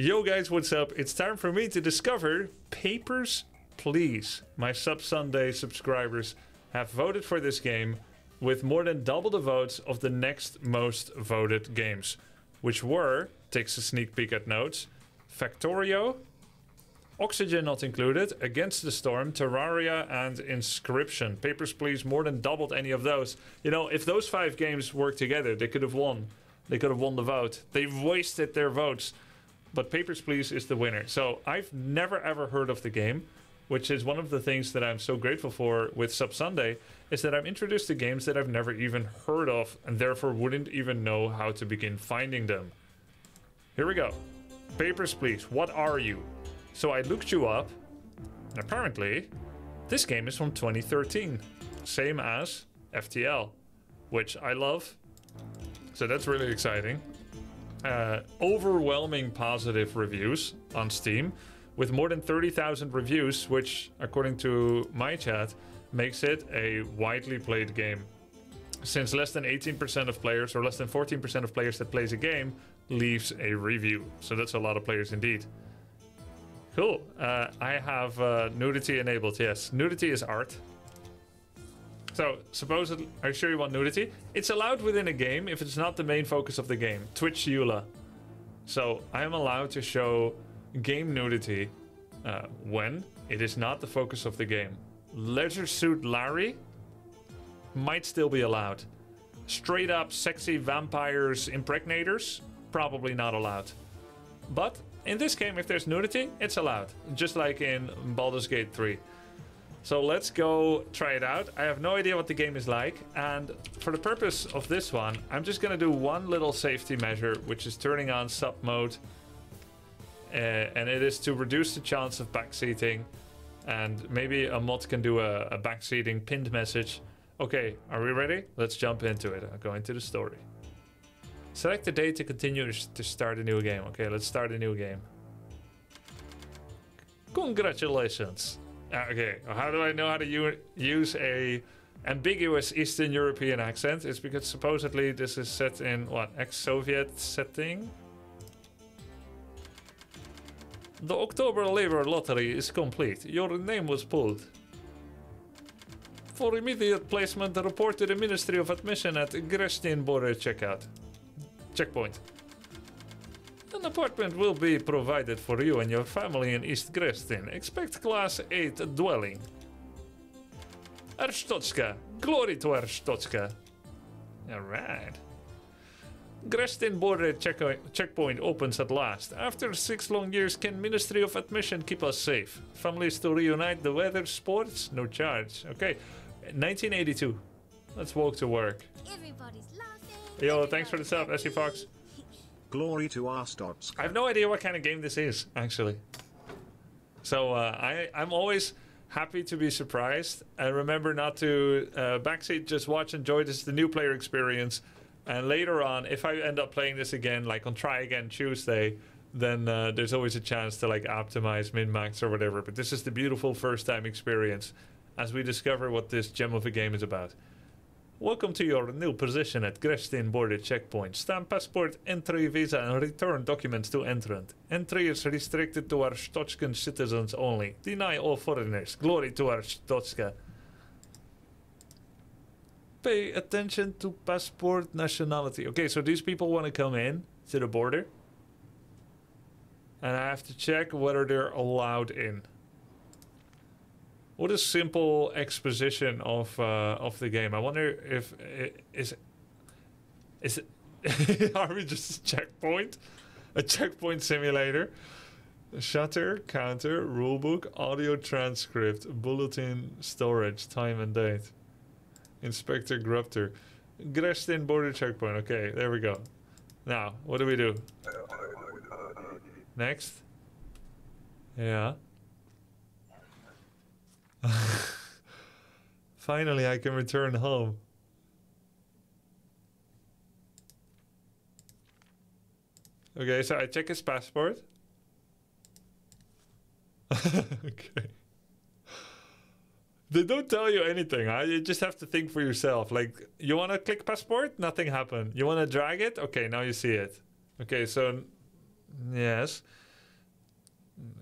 Yo guys, what's up? It's time for me to discover Papers, Please. My Sub Sunday subscribers have voted for this game with more than double the votes of the next most voted games, which were, takes a sneak peek at notes, Factorio, Oxygen not included, Against the Storm, Terraria, and Inscryption. Papers, Please more than doubled any of those. You know, if those five games worked together, they could have won. They could have won the vote. They've wasted their votes. But Papers, Please is the winner. So I've never ever heard of the game, which is one of the things that I'm so grateful for with Sub Sunday, is that I'm introduced to games that I've never even heard of and therefore wouldn't even know how to begin finding them. Here we go. Papers, Please, what are you? So I looked you up, and apparently, this game is from 2013. Same as FTL, which I love. So that's really exciting. Uh, overwhelming positive reviews on Steam, with more than 30,000 reviews, which, according to my chat, makes it a widely played game. Since less than 18% of players, or less than 14% of players that plays a game, leaves a review. So that's a lot of players indeed. Cool. Uh, I have uh, nudity enabled. Yes, nudity is art. So, supposedly, are you sure you want nudity? It's allowed within a game if it's not the main focus of the game. Twitch EULA. So, I am allowed to show game nudity uh, when it is not the focus of the game. Leisure Suit Larry might still be allowed. Straight up sexy vampires impregnators, probably not allowed. But in this game, if there's nudity, it's allowed, just like in Baldur's Gate 3. So let's go try it out. I have no idea what the game is like, and for the purpose of this one, I'm just gonna do one little safety measure, which is turning on sub mode, uh, and it is to reduce the chance of backseating, and maybe a mod can do a, a backseating pinned message. Okay, are we ready? Let's jump into it. I'll go into the story. Select the date to continue to start a new game. Okay, let's start a new game. Congratulations. Uh, okay, how do I know how to use a ambiguous Eastern European accent? It's because supposedly this is set in, what, ex-Soviet setting? The October Labor Lottery is complete. Your name was pulled. For immediate placement, report to the Ministry of Admission at Grestin border checkout. Checkpoint. An apartment will be provided for you and your family in East Grestin. Expect Class 8 dwelling. Arstotzka. Glory to Arstotzka. Alright. Grestin border check checkpoint opens at last. After six long years, can Ministry of Admission keep us safe? Families to reunite, the weather, sports, no charge. Okay, 1982. Let's walk to work. Everybody's laughing. Yo, thanks for the sub, SC Fox. Glory to Arstotzka. I have no idea what kind of game this is, actually. So uh, I, I'm always happy to be surprised. And remember not to uh, backseat, just watch, enjoy. This is the new player experience. And later on, if I end up playing this again, like on Try Again Tuesday, then uh, there's always a chance to like optimize, min max, or whatever. But this is the beautiful first time experience as we discover what this gem of a game is about. Welcome to your new position at Grestin border checkpoint. Stamp passport, entry visa, and return documents to entrant. Entry is restricted to Arstotzkan citizens only. Deny all foreigners. Glory to Arstotzka. Pay attention to passport nationality. Okay, so these people want to come in to the border. And I have to check whether they're allowed in. What a simple exposition of uh, of the game. I wonder if is is it are we just a checkpoint, a checkpoint simulator, shutter, counter, rulebook, audio transcript, bulletin storage, time and date, Inspector Grubter, Grestin border checkpoint. Okay, there we go. Now, what do we do? Next. Yeah. Finally, I can return home. Okay, so I check his passport. okay. They don't tell you anything. Huh? You just have to think for yourself. Like, you want to click passport? Nothing happened. You want to drag it? Okay, now you see it. Okay, so yes.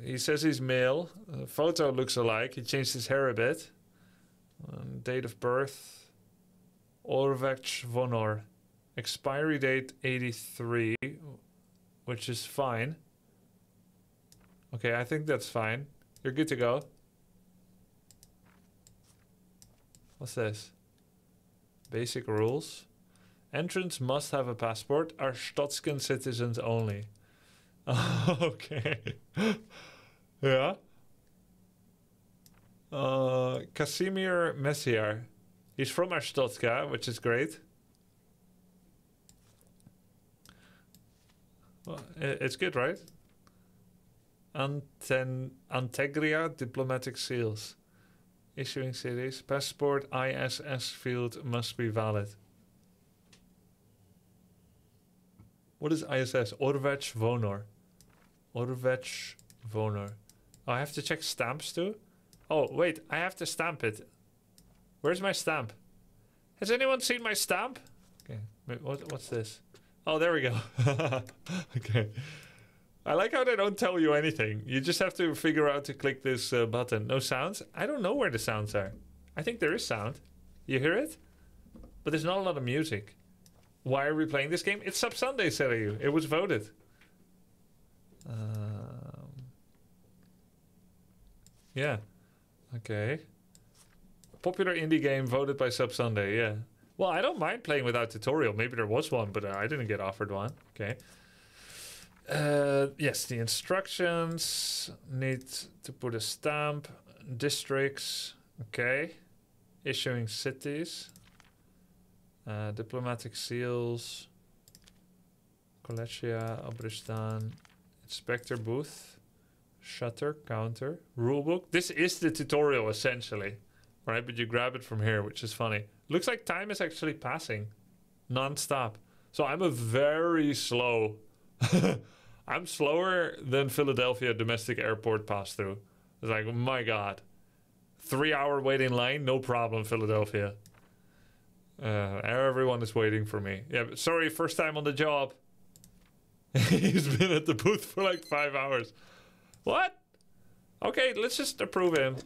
He says he's male. Uh, photo looks alike. He changed his hair a bit. Um, date of birth Orvech Vonor. Expiry date 83, which is fine. Okay, I think that's fine. You're good to go. What's this? Basic rules. Entrants must have a passport. Arstotzkan citizens only. okay. yeah. Uh, Casimir Messier. He's from Arstotzka, which is great. Well, it's good, right? Anten Antegria diplomatic seals. Issuing cities. Passport ISS field must be valid. What is ISS? Orvech Vonor. Orvech Vonor. Oh, I have to check stamps too? Oh, wait, I have to stamp it. Where's my stamp? Has anyone seen my stamp? Okay, what, what's this? Oh, there we go. okay. I like how they don't tell you anything. You just have to figure out to click this uh, button. No sounds? I don't know where the sounds are. I think there is sound. You hear it? But there's not a lot of music. Why are we playing this game? It's Sub Sunday, said you. It was voted. Um, yeah. Okay. Popular indie game voted by Sub Sunday. Yeah. Well, I don't mind playing without tutorial. Maybe there was one, but I didn't get offered one. Okay. Uh, yes, the instructions need to put a stamp. Districts. Okay. Issuing cities. Uh, diplomatic seals. Kolechia, Obristan. Inspector booth. Shutter, counter. Rulebook. This is the tutorial essentially. Right, but you grab it from here, which is funny. Looks like time is actually passing non-stop. So I'm a very slow. I'm slower than Philadelphia domestic airport pass through. It's like, my God. Three hour waiting line, no problem, Philadelphia. Uh, everyone is waiting for me. Yeah, sorry, first time on the job. He's been at the booth for like five hours. What? Okay, let's just approve him.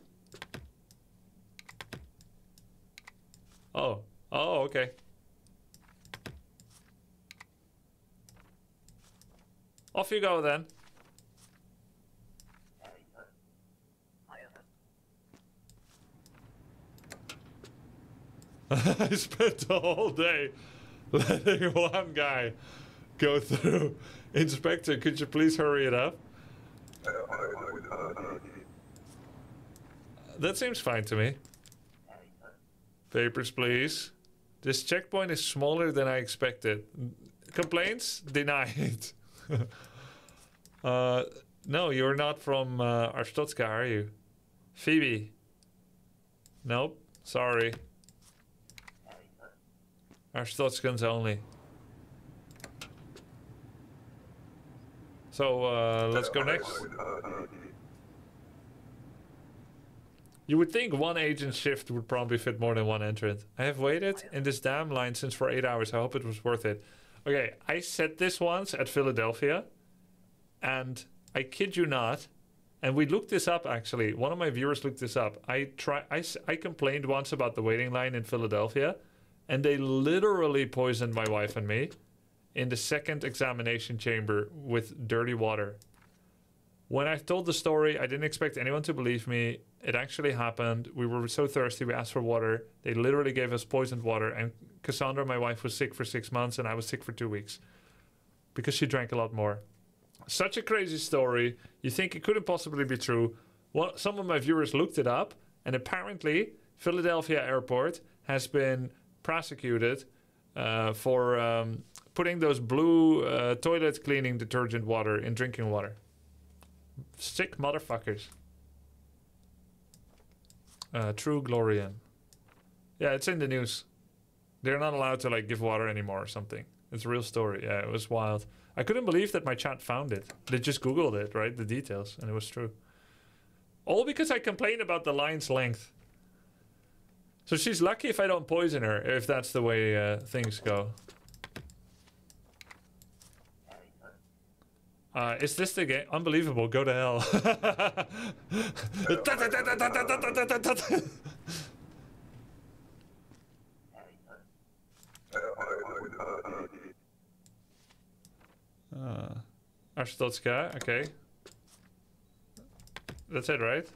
Oh. Oh, okay. Off you go then. I spent the whole day letting one guy go through. Inspector, could you please hurry it up? That seems fine to me. Papers, please. This checkpoint is smaller than I expected. Complaints? Denied. uh, no, you're not from uh, Arstotzka, are you? Phoebe? Nope. Sorry. Arstotzkans only. So, uh, let's go next. You would think one agent shift would probably fit more than one entrant. I have waited in this damn line since for eight hours. I hope it was worth it. Okay, I said this once at Philadelphia, and I kid you not, and we looked this up actually. One of my viewers looked this up. I try. I, I complained once about the waiting line in Philadelphia, and they literally poisoned my wife and me in the second examination chamber with dirty water. When I told the story, I didn't expect anyone to believe me. It actually happened. We were so thirsty, we asked for water. They literally gave us poisoned water. And Cassandra, my wife, was sick for six months, and I was sick for two weeks because she drank a lot more. Such a crazy story. You think it couldn't possibly be true. Well, some of my viewers looked it up, and apparently, Philadelphia Airport has been prosecuted uh, for um, putting those blue uh, toilet cleaning detergent water in drinking water. Sick motherfuckers. Uh, True Glorian. Yeah, it's in the news. They're not allowed to like give water anymore or something. It's a real story. Yeah, it was wild. I couldn't believe that my chat found it. They just googled it, right? The details, and it was true. All because I complained about the line's length. So she's lucky if I don't poison her, if that's the way uh, things go. Uh, is this the game? Unbelievable. Go to hell. uh, Arstotzka, okay. That's it, right?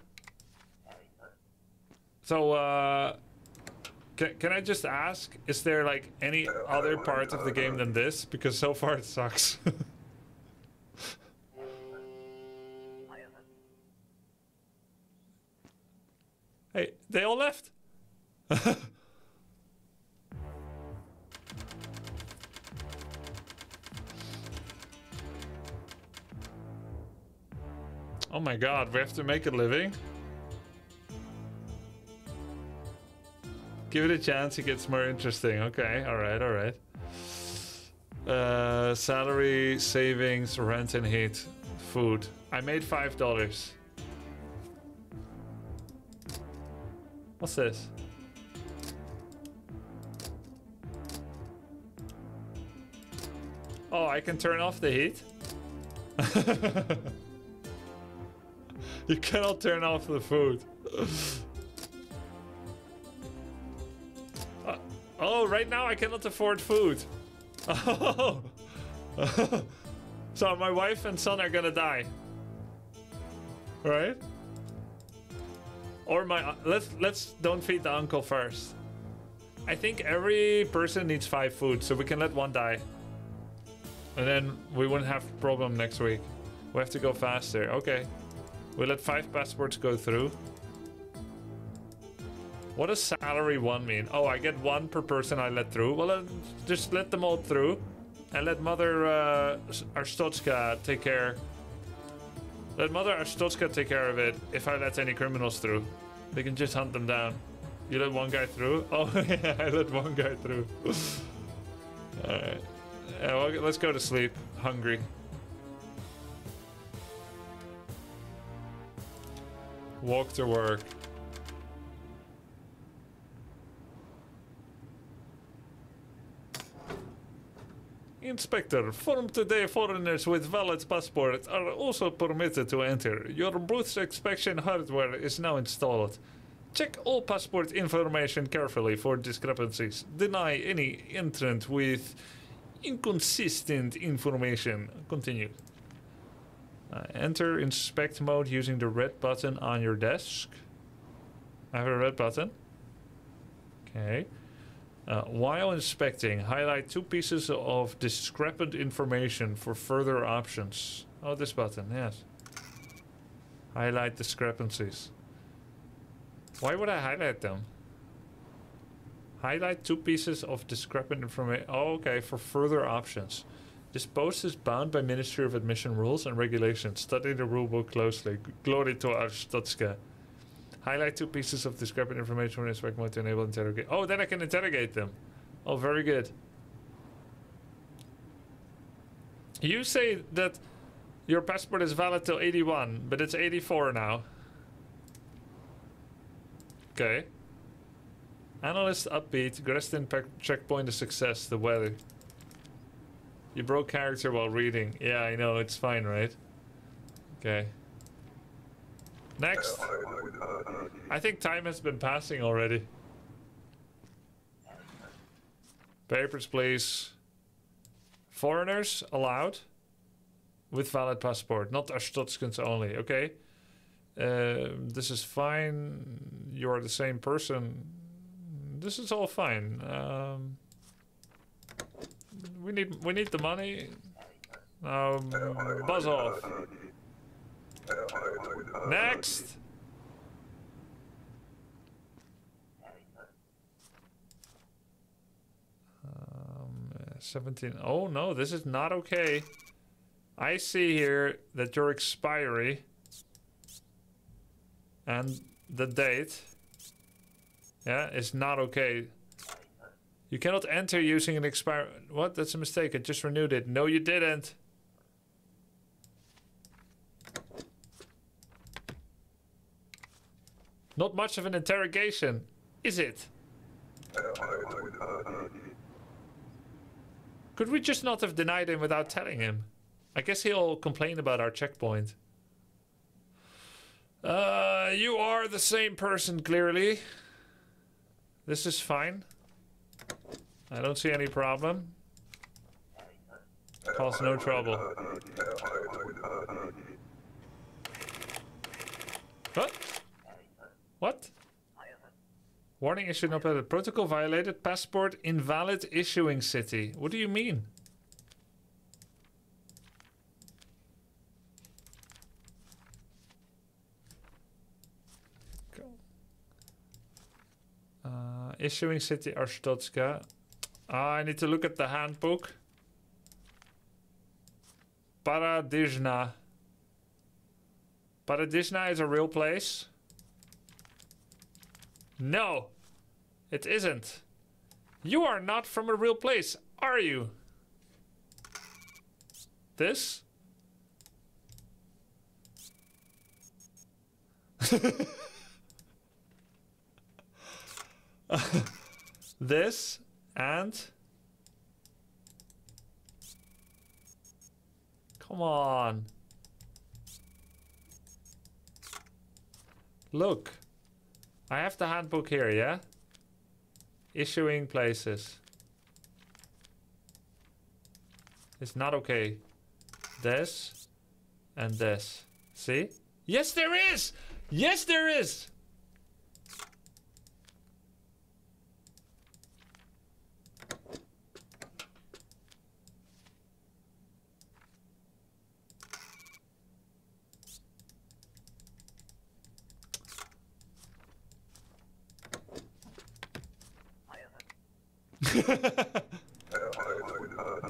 So, uh, can, can I just ask, is there like any other part of the game than this? Because so far it sucks. Hey, they all left. oh my god, we have to make a living. Give it a chance, it gets more interesting. Okay, alright, alright. Uh, salary, savings, rent and heat, food. I made $5. What's this? Oh, I can turn off the heat? you cannot turn off the food. uh, oh, right now I cannot afford food. So my wife and son are gonna die. Right? Or my let's let's don't feed the uncle first. I think every person needs five food, so we can let one die. And then we wouldn't have problem next week. We have to go faster. Okay. We let five passports go through. What does salary one mean? Oh, I get one per person I let through. Well, just let them all through. And let Mother uh, Arstotzka take care. Let Mother Arstotzka take care of it if I let any criminals through. They can just hunt them down. You let one guy through? Oh, yeah, I let one guy through. Alright. Yeah, well, let's go to sleep. Hungry. Walk to work. Inspector, from today foreigners with valid passports are also permitted to enter. Your booth's inspection hardware is now installed. Check all passport information carefully for discrepancies. Deny any entrant with inconsistent information. Continue. Uh, enter inspect mode using the red button on your desk. I have a red button. Okay. Uh, while inspecting, highlight two pieces of discrepant information for further options. Oh, this button, yes. Highlight discrepancies. Why would I highlight them? Highlight two pieces of discrepant information. Oh, okay, for further options. This post is bound by Ministry of Admission rules and regulations. Study the rulebook closely. Glory to Arstotzka. Highlight two pieces of discrepant information when inspect mode to enable interrogate. Oh, then I can interrogate them. Oh, very good. You say that your passport is valid till 81, but it's 84 now. Okay. Analyst upbeat. Grestin checkpoint a success. The weather. You broke character while reading. Yeah, I know. It's fine, right? Okay. Next. I think time has been passing already. Papers, please. Foreigners allowed with valid passport, not Arstotzkans only. Okay. Uh, this is fine. You're the same person. This is all fine. Um, we need we need the money. Um, buzz off. Next. Um, 17. Oh no, this is not okay. I see here that your expiry and the date yeah is not okay. You cannot enter using an expire. What? That's a mistake. I just renewed it. No, you didn't. Not much of an interrogation, is it? Could we just not have denied him without telling him? I guess he'll complain about our checkpoint. Uh, you are the same person, clearly. This is fine. I don't see any problem. Cause no trouble. What? What? Warning issued not the protocol violated. Passport invalid issuing city. What do you mean? Uh, issuing city Arstotzka. Ah, I need to look at the handbook. Paradizna. Paradizna is a real place. No, it isn't. You are not from a real place, are you? This? this and come on look I have the handbook here yeah? Issuing places. It's not okay. This and this. See? Yes there is! Yes there is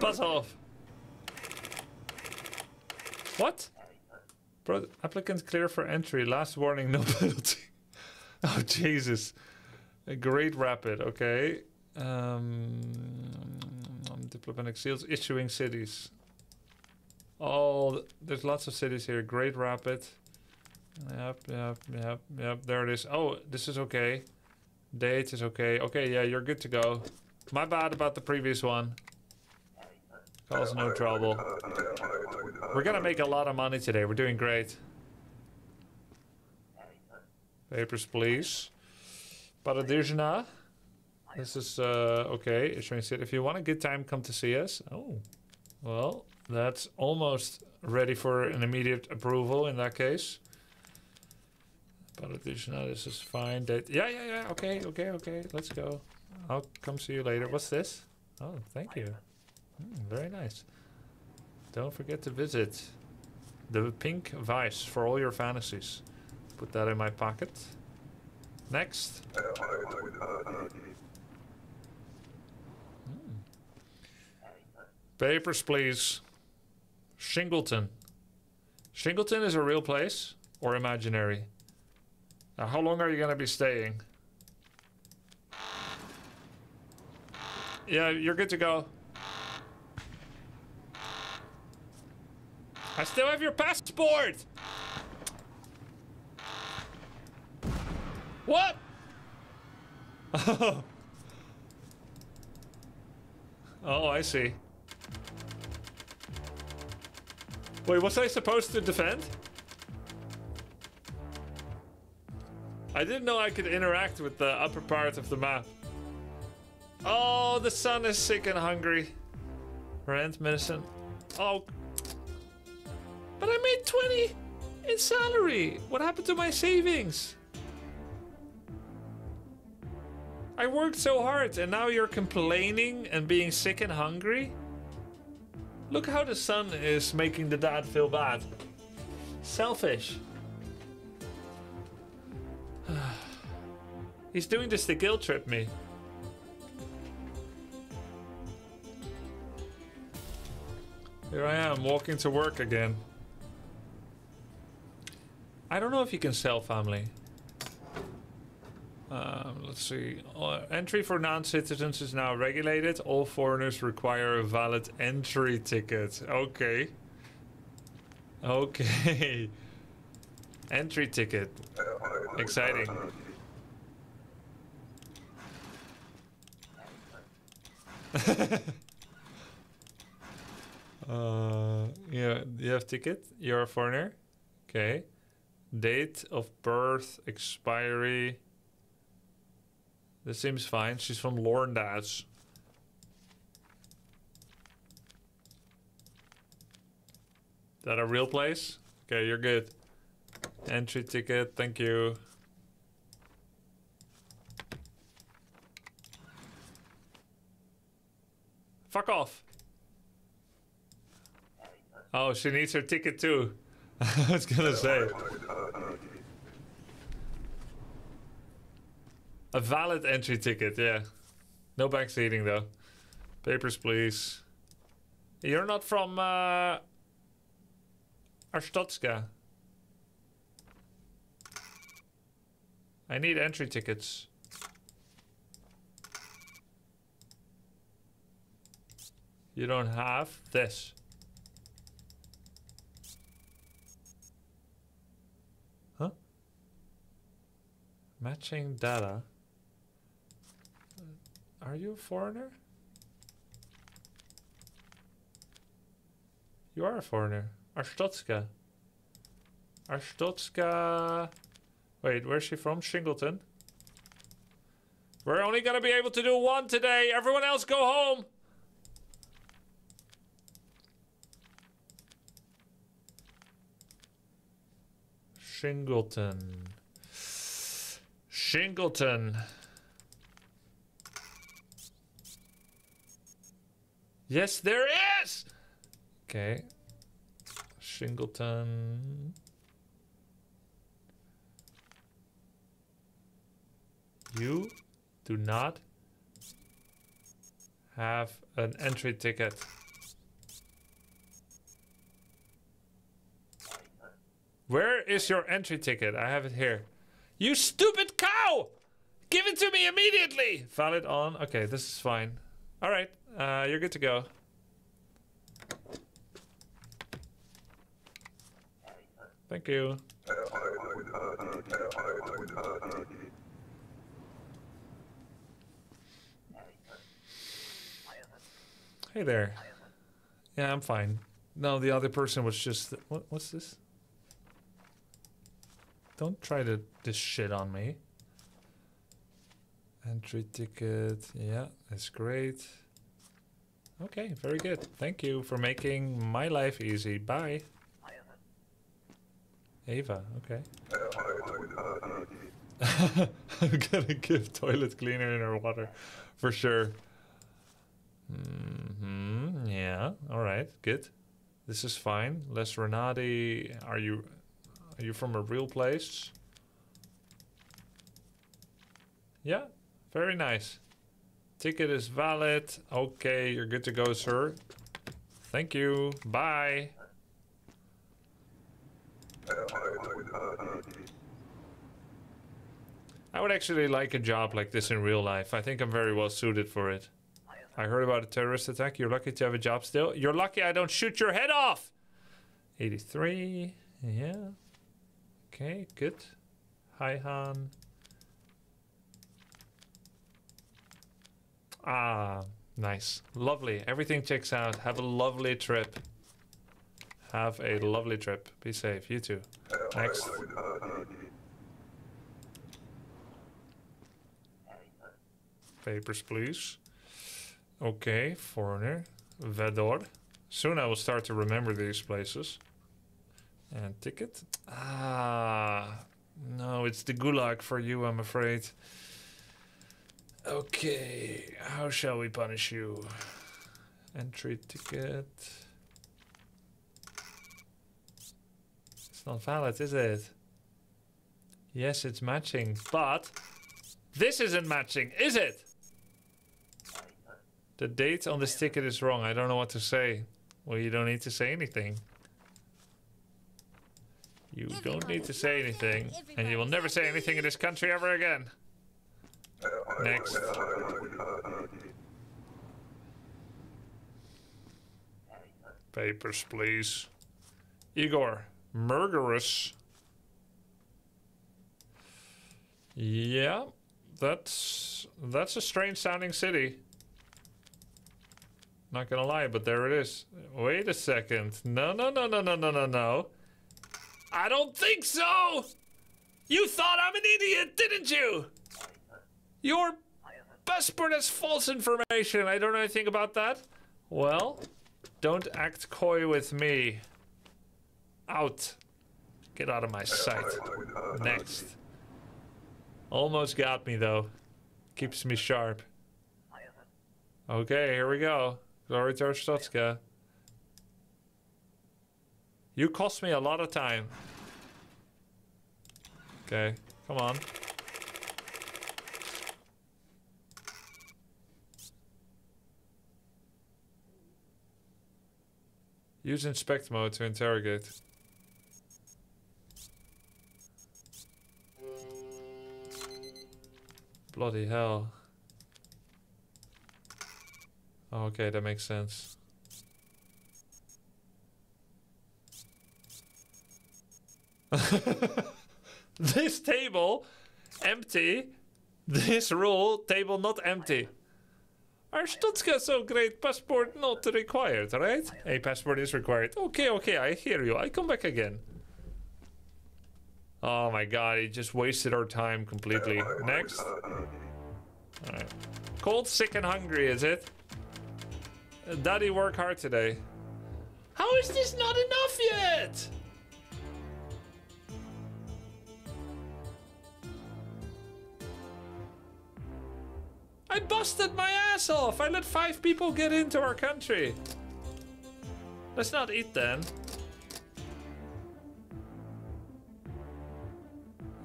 Buzz off. What? Bro, applicant clear for entry. Last warning, no penalty. oh, Jesus. A great rapid, okay. Um, diplomatic seals, issuing cities. Oh, there's lots of cities here. Great Rapid. Yep, yep, yep, yep. There it is. Oh, this is okay. Date is okay. Okay, yeah, you're good to go. My bad about the previous one. Cause no trouble. We're gonna make a lot of money today. We're doing great. Papers, please. Paradizna. This is, uh, okay. If you want a good time, come to see us. Oh, well, that's almost ready for an immediate approval in that case. Paradizna, this is fine. That, yeah, yeah, yeah. Okay, okay, okay. Let's go. I'll come see you later. What's this? Oh, thank you. Mm, very nice. Don't forget to visit the pink vice for all your fantasies. Put that in my pocket. Next. Hmm. Papers, please. Shingleton. Shingleton is a real place or imaginary? Now, how long are you going to be staying? Yeah, you're good to go. I still have your passport! What? Oh. Oh, I see. Wait, was I supposed to defend? I didn't know I could interact with the upper part of the map. Oh, the sun is sick and hungry. Rent, medicine. Oh. But I made 20 in salary. What happened to my savings? I worked so hard and now you're complaining and being sick and hungry? Look how the son is making the dad feel bad. Selfish. He's doing this to guilt trip me. Here I am, walking to work again. I don't know if you can sell family. Um, let's see. Uh, entry for non-citizens is now regulated. All foreigners require a valid entry ticket. Okay. Okay. entry ticket. Exciting. Uh, yeah, you have ticket. You're a foreigner. Okay. Date of birth, expiry. This seems fine. She's from Lorndaz. That a real place? Okay, you're good. Entry ticket, thank you. Fuck off. Oh, she needs her ticket too. I was gonna say. A valid entry ticket, yeah. No back seating though. Papers, please. You're not from uh, Arstotzka. I need entry tickets. You don't have this. Huh? Matching data. Are you a foreigner? You are a foreigner. Arstotzka. Arstotzka. Wait, where's she from? Shingleton. We're only gonna be able to do one today. Everyone else go home. Shingleton. Shingleton. Yes, there is! Okay. Shingleton. You do not have an entry ticket. Where is your entry ticket? I have it here. You stupid cow! Give it to me immediately! Valid on. Okay, this is fine. Alright, uh, you're good to go. Thank you. Hey there. Yeah, I'm fine. No, the other person was just. What, what's this? Don't try to this shit on me. Entry ticket. Yeah, that's great. Okay, very good. Thank you for making my life easy. Bye. Ava, okay. I'm gonna give toilet cleaner in her water for sure. hmm Yeah. All right. Good. This is fine. Les Renati, are you are you from a real place? Yeah. Very nice. Ticket is valid. Okay, you're good to go, sir. Thank you. Bye. I would actually like a job like this in real life. I think I'm very well suited for it. I heard about a terrorist attack. You're lucky to have a job still. You're lucky I don't shoot your head off. 83. Yeah. Okay, good. Hi, Han. Ah, nice. Lovely. Everything checks out. Have a lovely trip. Have a lovely trip. Be safe. You too. Next. Papers, please. Okay, foreigner. Vedor. Soon I will start to remember these places. And ticket. Ah, no, it's the gulag for you, I'm afraid. Okay, how shall we punish you? Entry ticket. It's not valid, is it? Yes, it's matching, but this isn't matching, is it? The date on this ticket is wrong. I don't know what to say. Well, you don't need to say anything. You don't need to say anything, and you will never say anything in this country ever again. Next. Papers, please. Igor. Murderous. Yeah, that's that's a strange sounding city. Not gonna lie, but there it is. Wait a second. No, no, no, no, no, no, no, no. I don't think so! You thought I'm an idiot, didn't you? Your passport has false information. I don't know anything about that. Well, don't act coy with me. Out. Get out of my sight. Next. Almost got me though. Keeps me sharp. Okay, here we go. Glory to Arstotzka. You cost me a lot of time. Okay, come on. Use inspect mode to interrogate. Bloody hell. Oh, okay, that makes sense. this table empty. This rule table not empty. Arstotzka so great passport not required, right? A passport is required. Okay, okay, I hear you. I come back again. Oh my god, he just wasted our time completely. Uh, uh, Next. Uh, Alright. Cold, sick, and hungry, is it? Daddy work hard today. How is this not enough yet? I busted my ass off. I let five people get into our country. Let's not eat then.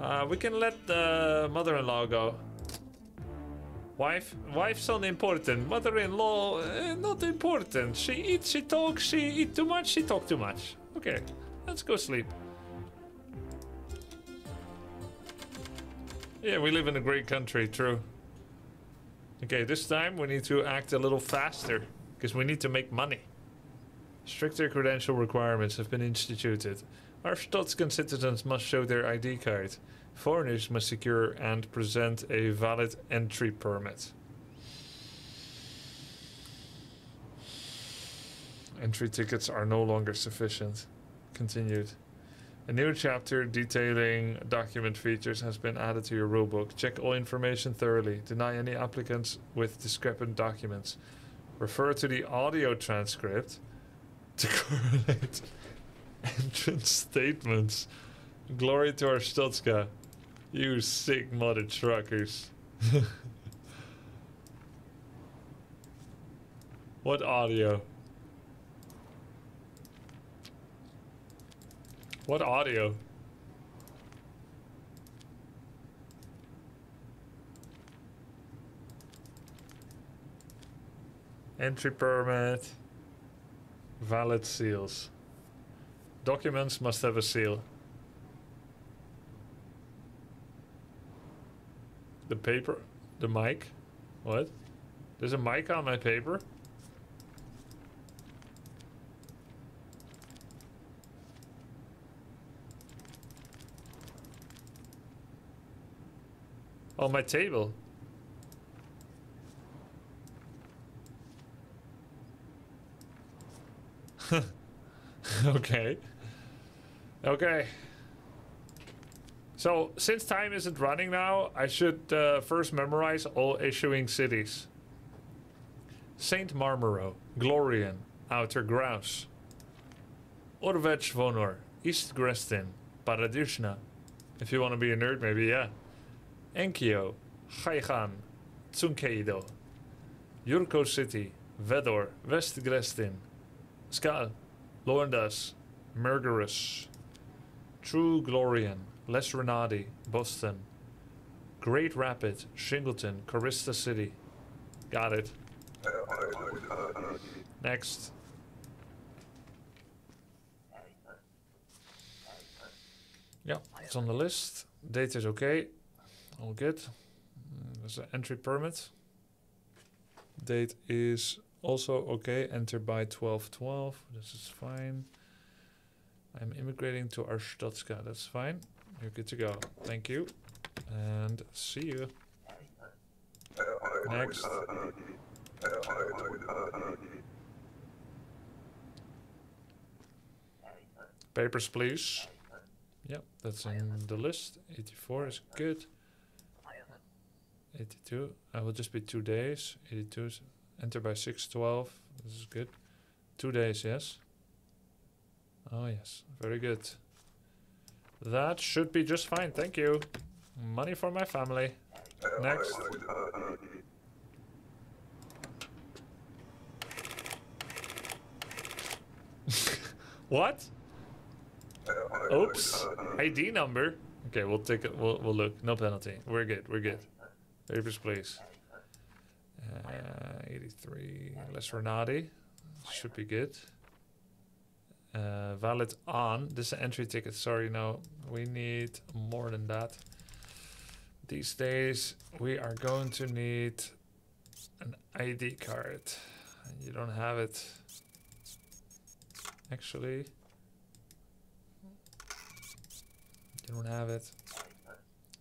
Uh, we can let the mother-in-law go. Wife, wife's unimportant. Mother-in-law, uh, not important. She eats, she talks, she eat too much, she talk too much. Okay, let's go sleep. Yeah, we live in a great country, true. Okay, this time we need to act a little faster, because we need to make money. Stricter credential requirements have been instituted. Arstotzkan citizens must show their ID card. Foreigners must secure and present a valid entry permit. Entry tickets are no longer sufficient. Continued. A new chapter detailing document features has been added to your rulebook. Check all information thoroughly. Deny any applicants with discrepant documents. Refer to the audio transcript to correlate entrance statements. Glory to Arstotzka. You sick mother truckers. what audio? What audio? Entry permit. Valid seals. Documents must have a seal. The paper? The mic? What? There's a mic on my paper? On my table. okay. Okay. So, since time isn't running now, I should uh, first memorize all issuing cities. Saint Marmoro, Glorian, Outer Grouse, Orvech Vonor, East Grestin, Paradizna. If you want to be a nerd, maybe, yeah. Enkyo, Chaigan, Tsunkeido, Yurko City, Vedor, West Grestin, Skal, Lorndaz, Murderous, True Glorian, Les Renati, Boston, Great Rapid, Shingleton, Carista City. Got it. Next. Yeah, it's on the list. Date is okay all good. There's an entry permit. Date is also okay. Enter by 1212. This is fine. I'm immigrating to Arstotzka. That's fine. You're good to go. Thank you. And see you. Next. Papers, please. Yep, that's in the list. 84 is good. 82. I will just be two days. 82 enter by 612. This is good. Two days, yes. Oh, yes. Very good. That should be just fine. Thank you. Money for my family. Next. what? Oops. ID number. Okay, we'll take it. We'll, we'll look. No penalty. We're good. We're good. Papers, please. Uh, 83. Les Renati. Should be good. Uh, valid on. This is an entry ticket. Sorry, no. We need more than that. These days, we are going to need an ID card. You don't have it. Actually, you don't have it.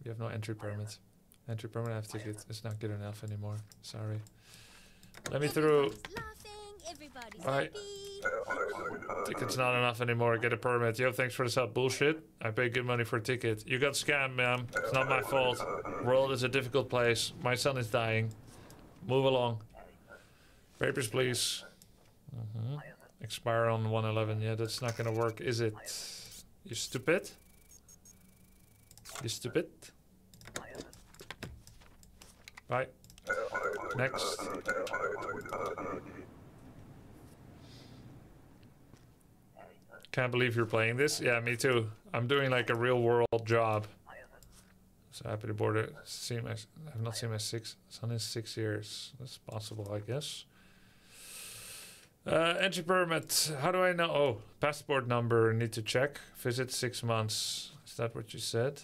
You have no entry permit. Entry permit, I have ticket. It's not good enough anymore. Sorry. Let me through. Laughing, everybody's Right. happy. Ticket's not enough anymore. Get a permit. Yo, thanks for the sub. Bullshit. I paid good money for a ticket. You got scammed, man. It's not my fault. World is a difficult place. My son is dying. Move along. Papers, please. hmm Expire on 111. Yeah, that's not gonna work, is it? You stupid? You stupid? Bye. Next. Can't believe you're playing this. Yeah, me too. I'm doing like a real world job. So happy to board it. See my, I've not seen my six son in six years. That's possible, I guess. Uh, entry permit. How do I know? Oh, passport number. Need to check. Visit six months. Is that what you said?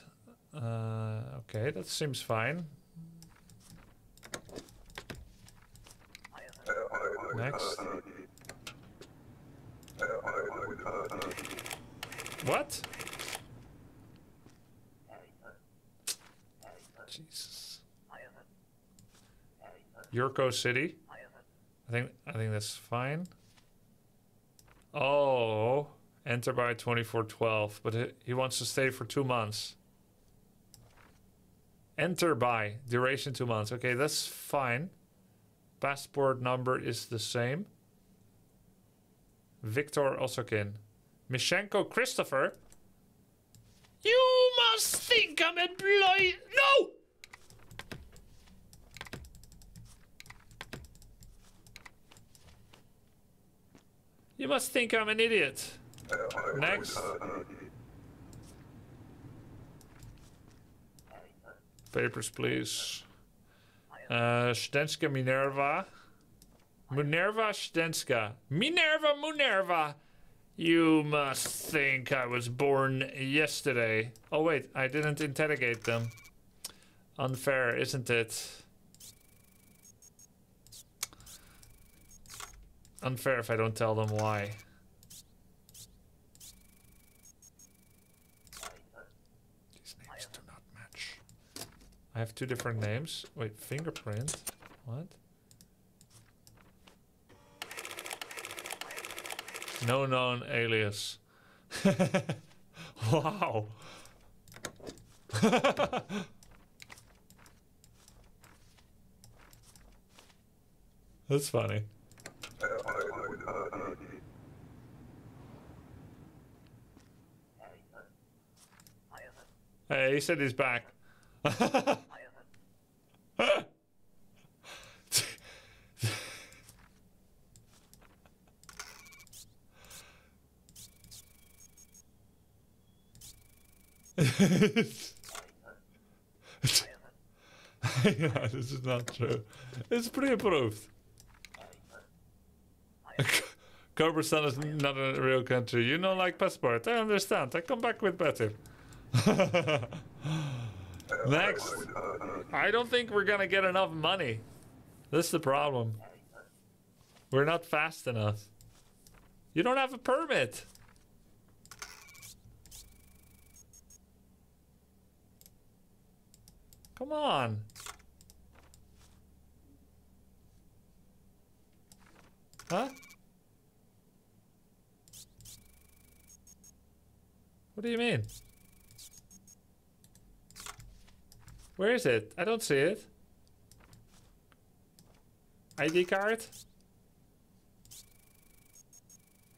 Uh, okay, that seems fine. Next. What? Jesus. Yurko City. I think I think that's fine. Oh, enter by twenty four twelve, but he, he wants to stay for two months. Enter by duration two months. Okay, that's fine. Passport number is the same. Victor Osokin. Mishenko Christopher. You must think I'm employed. No! You must think I'm an idiot. Next. Papers, please. Uh, Stenska Minerva. Minerva Stenska. Minerva Minerva. You must think I was born yesterday. Oh, wait, I didn't interrogate them. Unfair, isn't it? Unfair if I don't tell them why. These names do not match. I have two different names. Wait, fingerprint? What? No known alias. wow. That's funny. Hey, he said he's back. Yeah, this is not true. It's pre-approved. Cobra is not a real country. You know, like passport. I understand. I come back with better. Next. I don't think we're gonna get enough money. This is the problem. We're not fast enough. You don't have a permit. Come on. Huh? What do you mean? Where is it? I don't see it. ID card?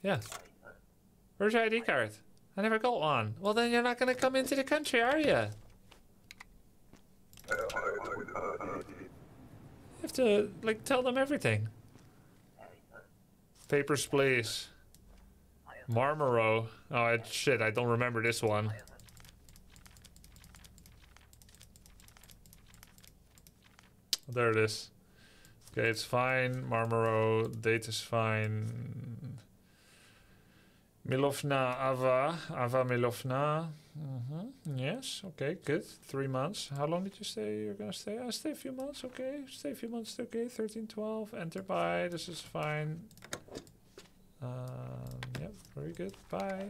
Yeah. Where's your ID card? I never got one. Well, then you're not gonna come into the country, are you? You have to, like, tell them everything. Papers, please. Marmero. Oh, shit, I don't remember this one. There it is. Okay, it's fine. Marmero, date is fine. Milovna Ava. Ava Milovna. hmm Yes, okay, good. Three months. How long did you stay? You're gonna stay? I stay a few months, okay. Stay a few months, okay. 13, 12. Enter by. This is fine. Um, yep, very good. Bye.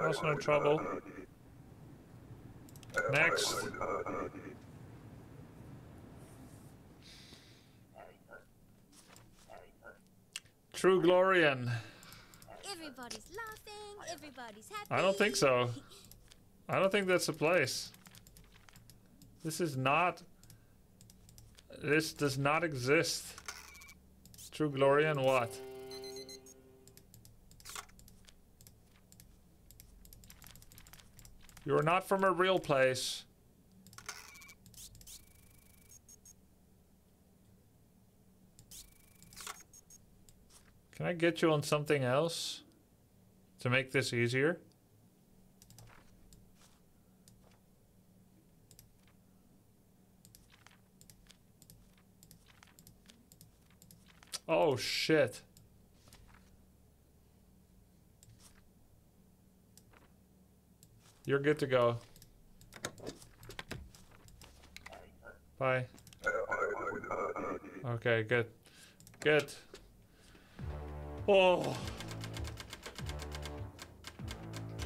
Also no trouble. Next. True Glorian. Everybody's laughing, everybody's happy. I don't think so. I don't think that's the place. This is not. This does not exist. True Glorian what? You're not from a real place. Can I get you on something else to make this easier? Oh shit. You're good to go. Bye. Okay, good. Good. Oh.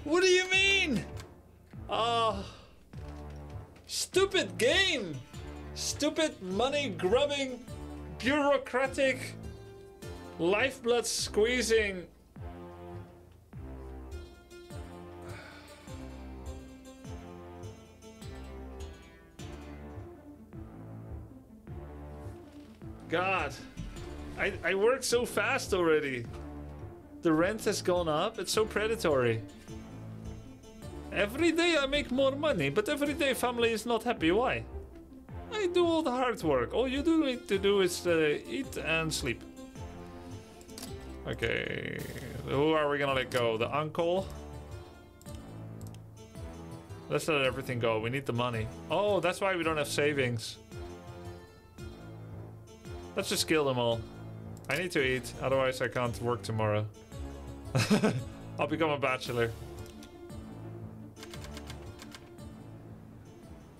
What do you mean? Ah. stupid game. Stupid money grubbing, bureaucratic, lifeblood squeezing. God, I, I work so fast already. The rent has gone up. It's so predatory. Every day I make more money, but every day family is not happy. Why? I do all the hard work. All you do need to do is uh, eat and sleep. Okay, who are we gonna let go? The uncle? Let's let everything go. We need the money. Oh, that's why we don't have savings. Let's just kill them all. I need to eat, otherwise I can't work tomorrow. I'll become a bachelor.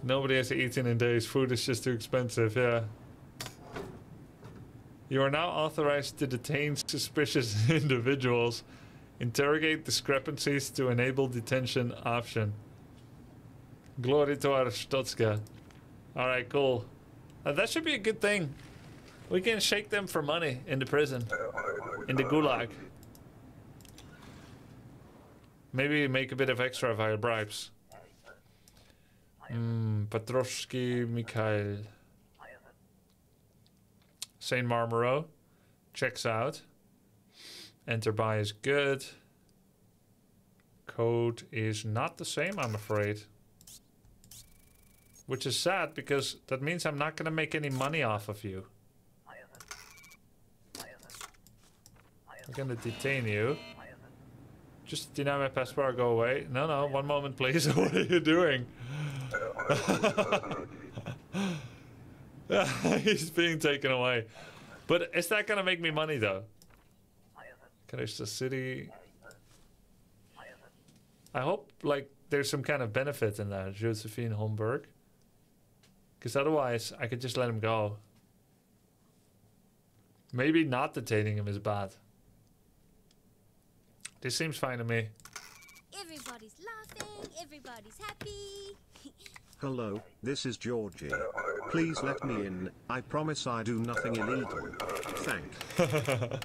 Nobody has eaten in days. Food is just too expensive, yeah. You are now authorized to detain suspicious individuals. Interrogate discrepancies to enable detention option. Glory to Arstotzka. Alright, cool. Uh, that should be a good thing. We can shake them for money in the prison. In the gulag. Maybe make a bit of extra via bribes. Hmm, Petrovsky Mikhail. Saint Marmero. Checks out. Enter by is good. Code is not the same, I'm afraid. Which is sad because that means I'm not gonna make any money off of you. I'm gonna detain you. Just deny my passport, go away. No, no, one moment please. what are you doing? He's being taken away. But is that gonna make me money though? the City. I hope like there's some kind of benefit in that, Josephine Holmberg. Because otherwise I could just let him go. Maybe not detaining him is bad. This seems fine to me. Everybody's laughing, everybody's happy. Hello, this is Georgie. Please let me in. I promise I do nothing illegal. Thank.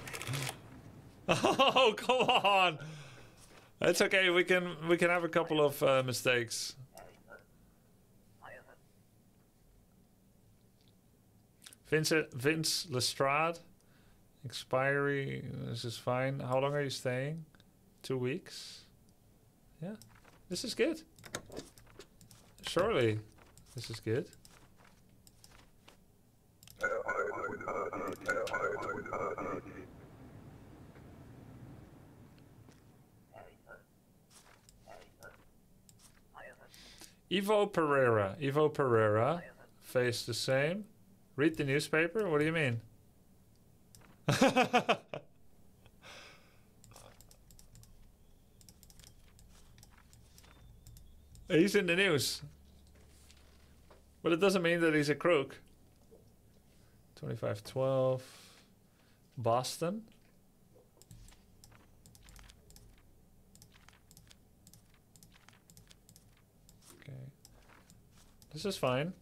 Oh, come on! It's okay. We can we can have a couple of uh, mistakes. Vince Vince Lestrade, expiry. This is fine. How long are you staying? Two weeks. Yeah, this is good. Surely, this is good. Ivo Pereira. Ivo Pereira. Face the same. Read the newspaper? What do you mean? he's in the news. But it doesn't mean that he's a crook. 2512. Boston. Okay. This is fine.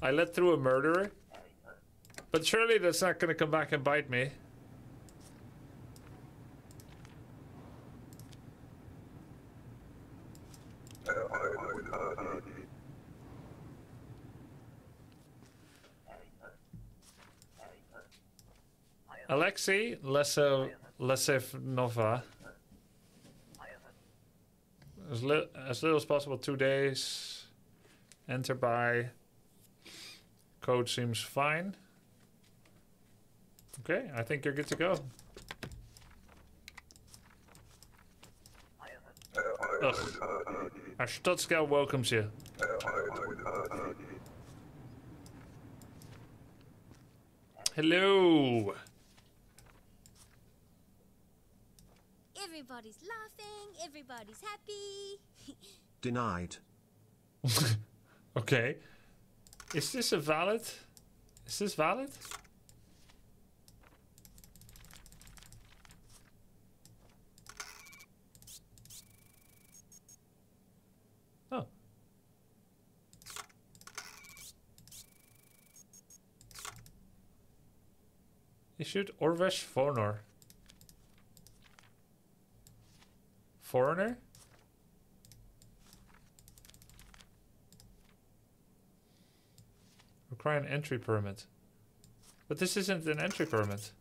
I let through a murderer. But surely that's not going to come back and bite me. Alexei Lesev Lesevnova. As, li as little as possible, two days. Enter by. Code seems fine. Okay, I think you're good to go. Ugh. Our welcomes you. Hello. Everybody's laughing, everybody's happy. Denied. Okay. Is this a valid? Is this valid? Oh. Issued Orvech Vonor. Foreigner? Require an entry permit. But this isn't an entry permit.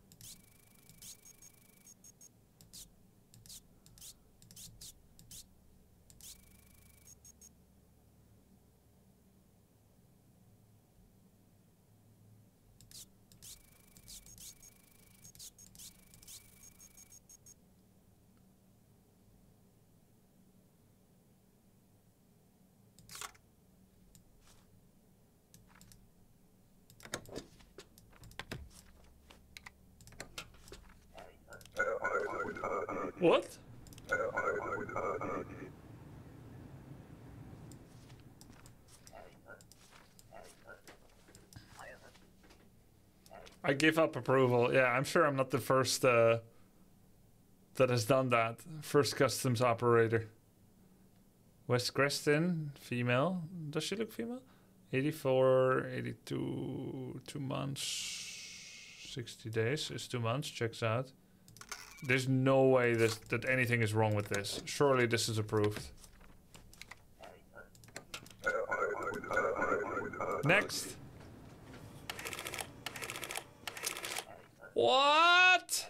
What? I give up approval. Yeah, I'm sure I'm not the first uh, that has done that. First customs operator. West Grestin, female. Does she look female? 84, 82, two months, 60 days is two months. Checks out. There's no way this, that anything is wrong with this. Surely this is approved. Next. What?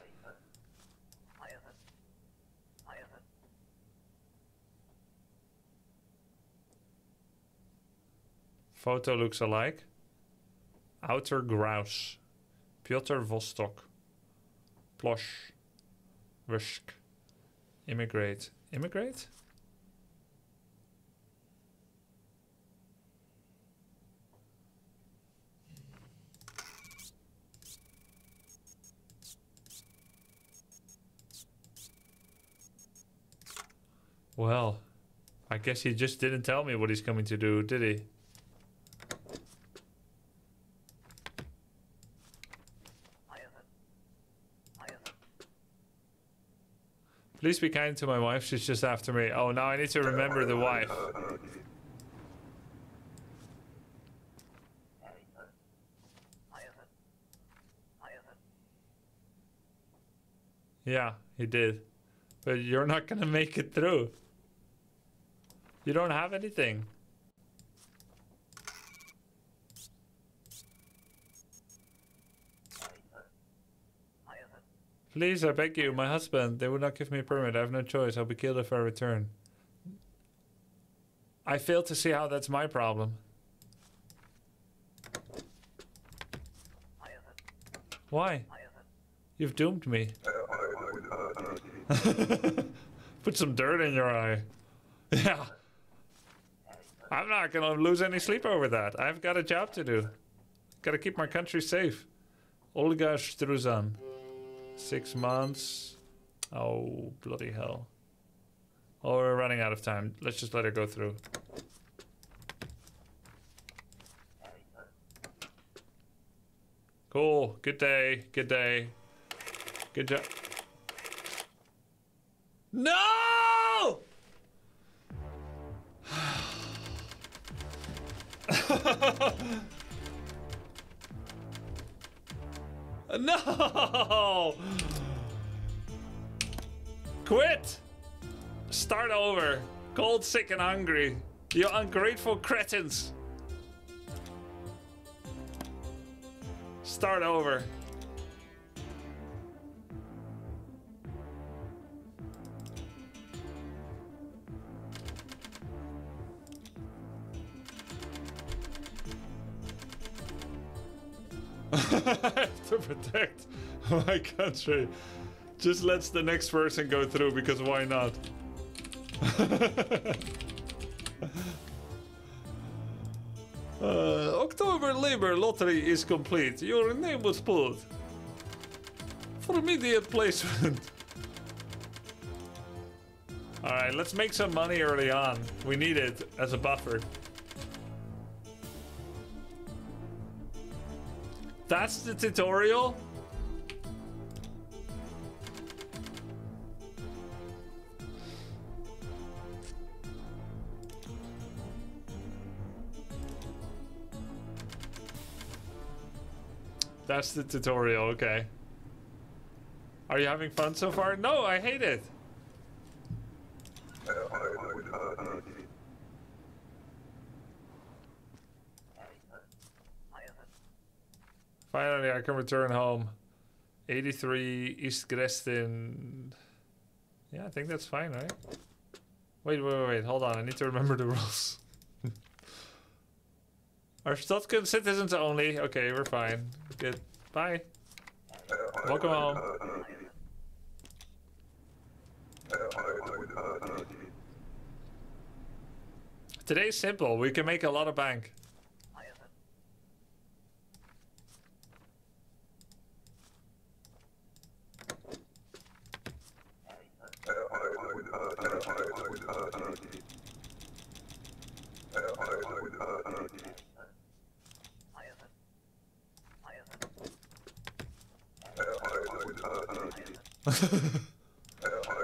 Photo looks alike. Outer grouse. Piotr Vostok. Plosh. Rusk. Immigrate. Immigrate? Well, I guess he just didn't tell me what he's coming to do, did he? Please be kind to my wife. She's just after me. Oh, now I need to remember the wife. Yeah, he did. But you're not gonna make it through. You don't have anything. Please, I beg you, my husband. They would not give me a permit. I have no choice. I'll be killed if I return. I fail to see how that's my problem. Why? You've doomed me. Put some dirt in your eye. Yeah. I'm not gonna lose any sleep over that. I've got a job to do. Gotta keep my country safe. Olga Struzan. Six months. Oh, bloody hell. Oh, we're running out of time. Let's just let her go through. Cool. Good day. Good day. Good job. No! no! Quit! Start over. Cold, sick, and hungry. You ungrateful cretins. Start over. Protect my country. Just lets the next person go through because why not? uh, October Labor Lottery is complete. Your name was pulled. For immediate placement. Alright, let's make some money early on. We need it as a buffer. That's the tutorial? That's the tutorial, okay. Are you having fun so far? No, I hate it. Finally, I can return home. 83 East Grestin. Yeah, I think that's fine, right? Wait, wait, wait, wait. Hold on. I need to remember the rules. Are Stotzkan citizens only? Okay, we're fine. Good. Bye. Welcome home. Today's simple. We can make a lot of bank.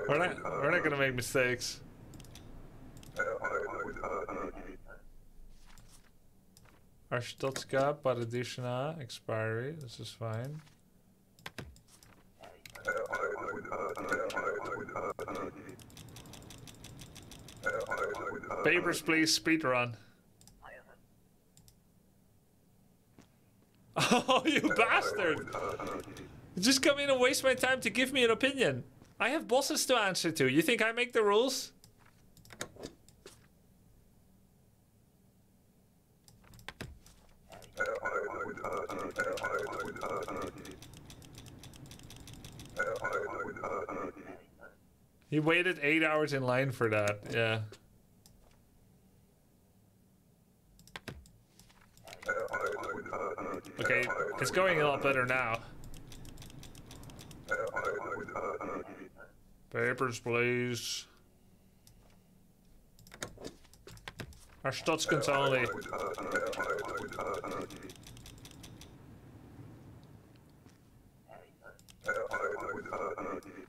We're not we're not gonna make mistakes. Arstotzka, Paradizna, expiry, this is fine. Papers, please, speed run. Oh, you bastard! Just come in and waste my time to give me an opinion. I have bosses to answer to. You think I make the rules? He waited eight hours in line for that, yeah. Okay, it's going a lot better now. Papers, please. Arstotzkans only.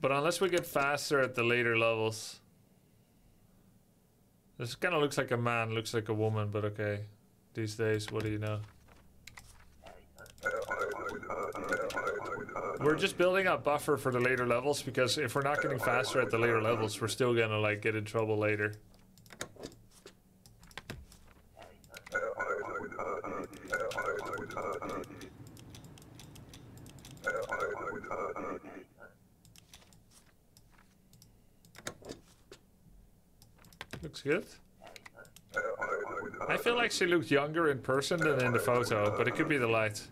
But unless we get faster at the later levels. This kind of looks like a man, looks like a woman, but okay. These days, what do you know? We're just building up buffer for the later levels because if we're not getting faster at the later levels, we're still gonna like get in trouble later. Looks good. I feel like she looked younger in person than in the photo, but it could be the light.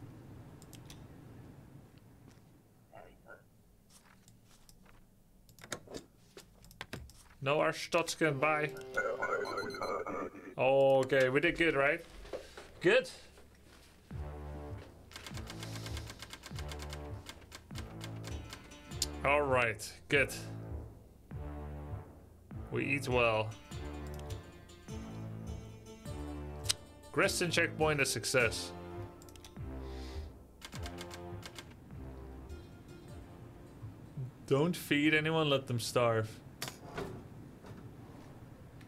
No Arstotzkan, bye. Oh, okay, we did good, right? Good. All right, good. We eat well. Grestin checkpoint a success. Don't feed anyone, let them starve.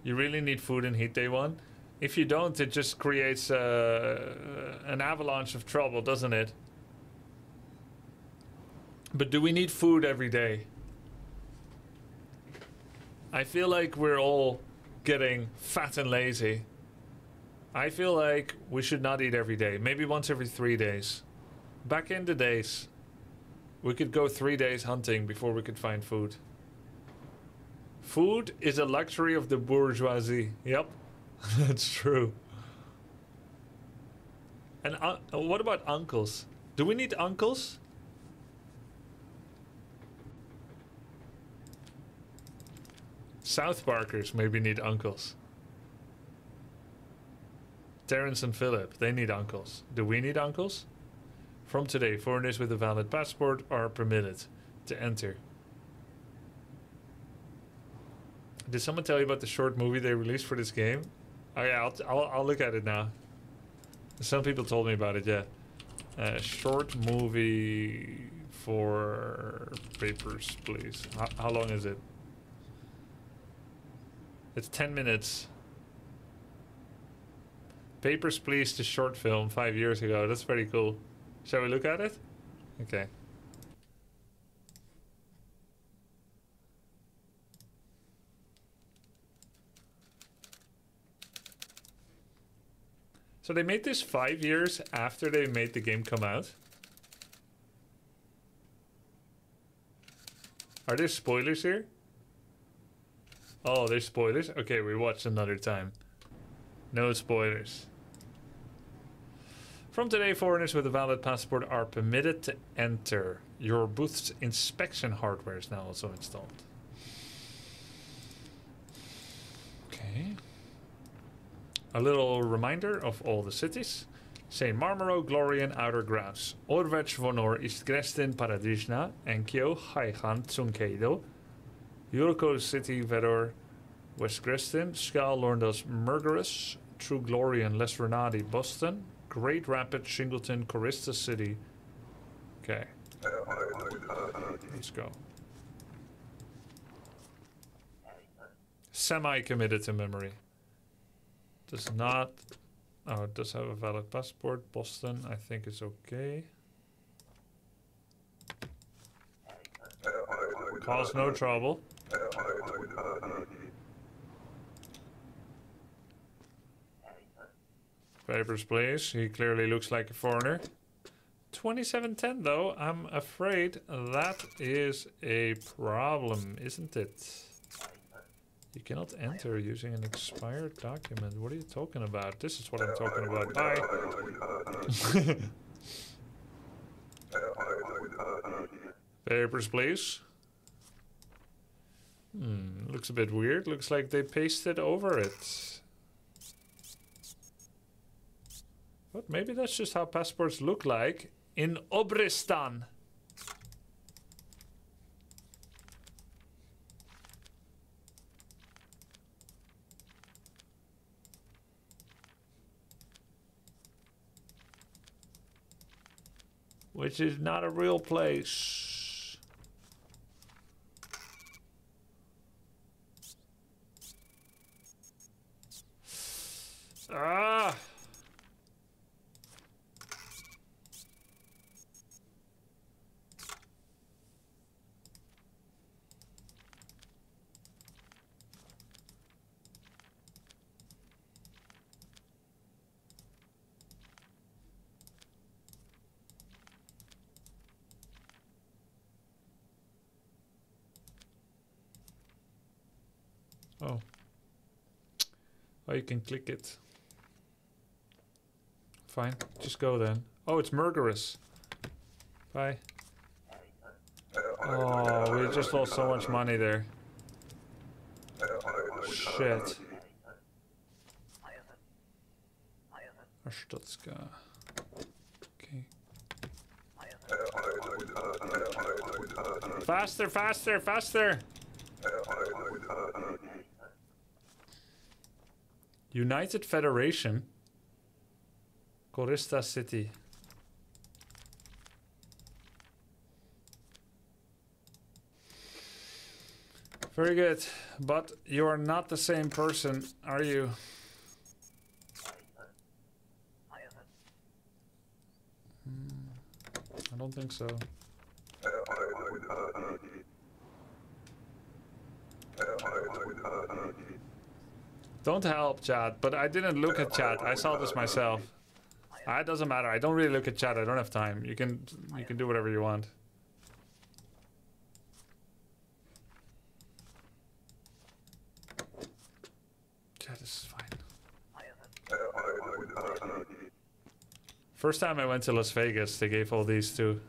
You really need food in Heat Day 1. If you don't, it just creates uh, an avalanche of trouble, doesn't it? But do we need food every day? I feel like we're all getting fat and lazy. I feel like we should not eat every day. Maybe once every three days. Back in the days, we could go three days hunting before we could find food. Food is a luxury of the bourgeoisie. Yep, that's true. And uh, what about uncles? Do we need uncles? South Parkers maybe need uncles. Terrence and Philip, they need uncles. Do we need uncles? From today, foreigners with a valid passport are permitted to enter. Did someone tell you about the short movie they released for this game? Oh yeah, I'll, I'll, I'll look at it now. Some people told me about it, yeah. Uh, short movie for Papers, Please. How, how long is it? It's 10 minutes. Papers, Please, the short film five years ago. That's pretty cool. Shall we look at it? Okay. So they made this five years after they made the game come out. Are there spoilers here? Oh, there's spoilers? Okay, we watch another time. No spoilers. From today, foreigners with a valid passport are permitted to enter. Your booth's inspection hardware is now also installed. Okay. A little reminder of all the cities. St. Marmero, Glorian, Outer Grouse, Orvech, Vonor, East Grestin, Paradizna, Enkyo, Haihan, Tsunkeido, Yurko City, Vedor, West Grestin, Skal, Lorndaz, Mergerous, True Glorian, Les Renati, Boston, Great Rapids, Shingleton, Korista City. Okay. Let's go. Semi committed to memory. Does not. Oh, it does have a valid passport. Boston, I think it's okay. Cause no trouble. Papers, please. He clearly looks like a foreigner. 2710, though. I'm afraid that is a problem, isn't it? You cannot enter using an expired document. What are you talking about? This is what I'm talking about. Bye. Papers, please. Hmm, looks a bit weird. Looks like they pasted over it. But maybe that's just how passports look like in Obristan. Which is not a real place. Ah! Oh. Oh, you can click it. Fine, just go then. Oh, it's Murderous. Bye. Oh, we just lost so much money there. Shit. Arstotzka. Okay. Faster, faster, faster! United Federation. Korista City. Very good. But you are not the same person, are you? Hmm, I don't think so. Don't help chat, but I didn't look at chat. I saw this myself. Ah, it doesn't matter. I don't really look at chat. I don't have time. You can you can do whatever you want. Chat is fine. First time I went to Las Vegas, they gave all these to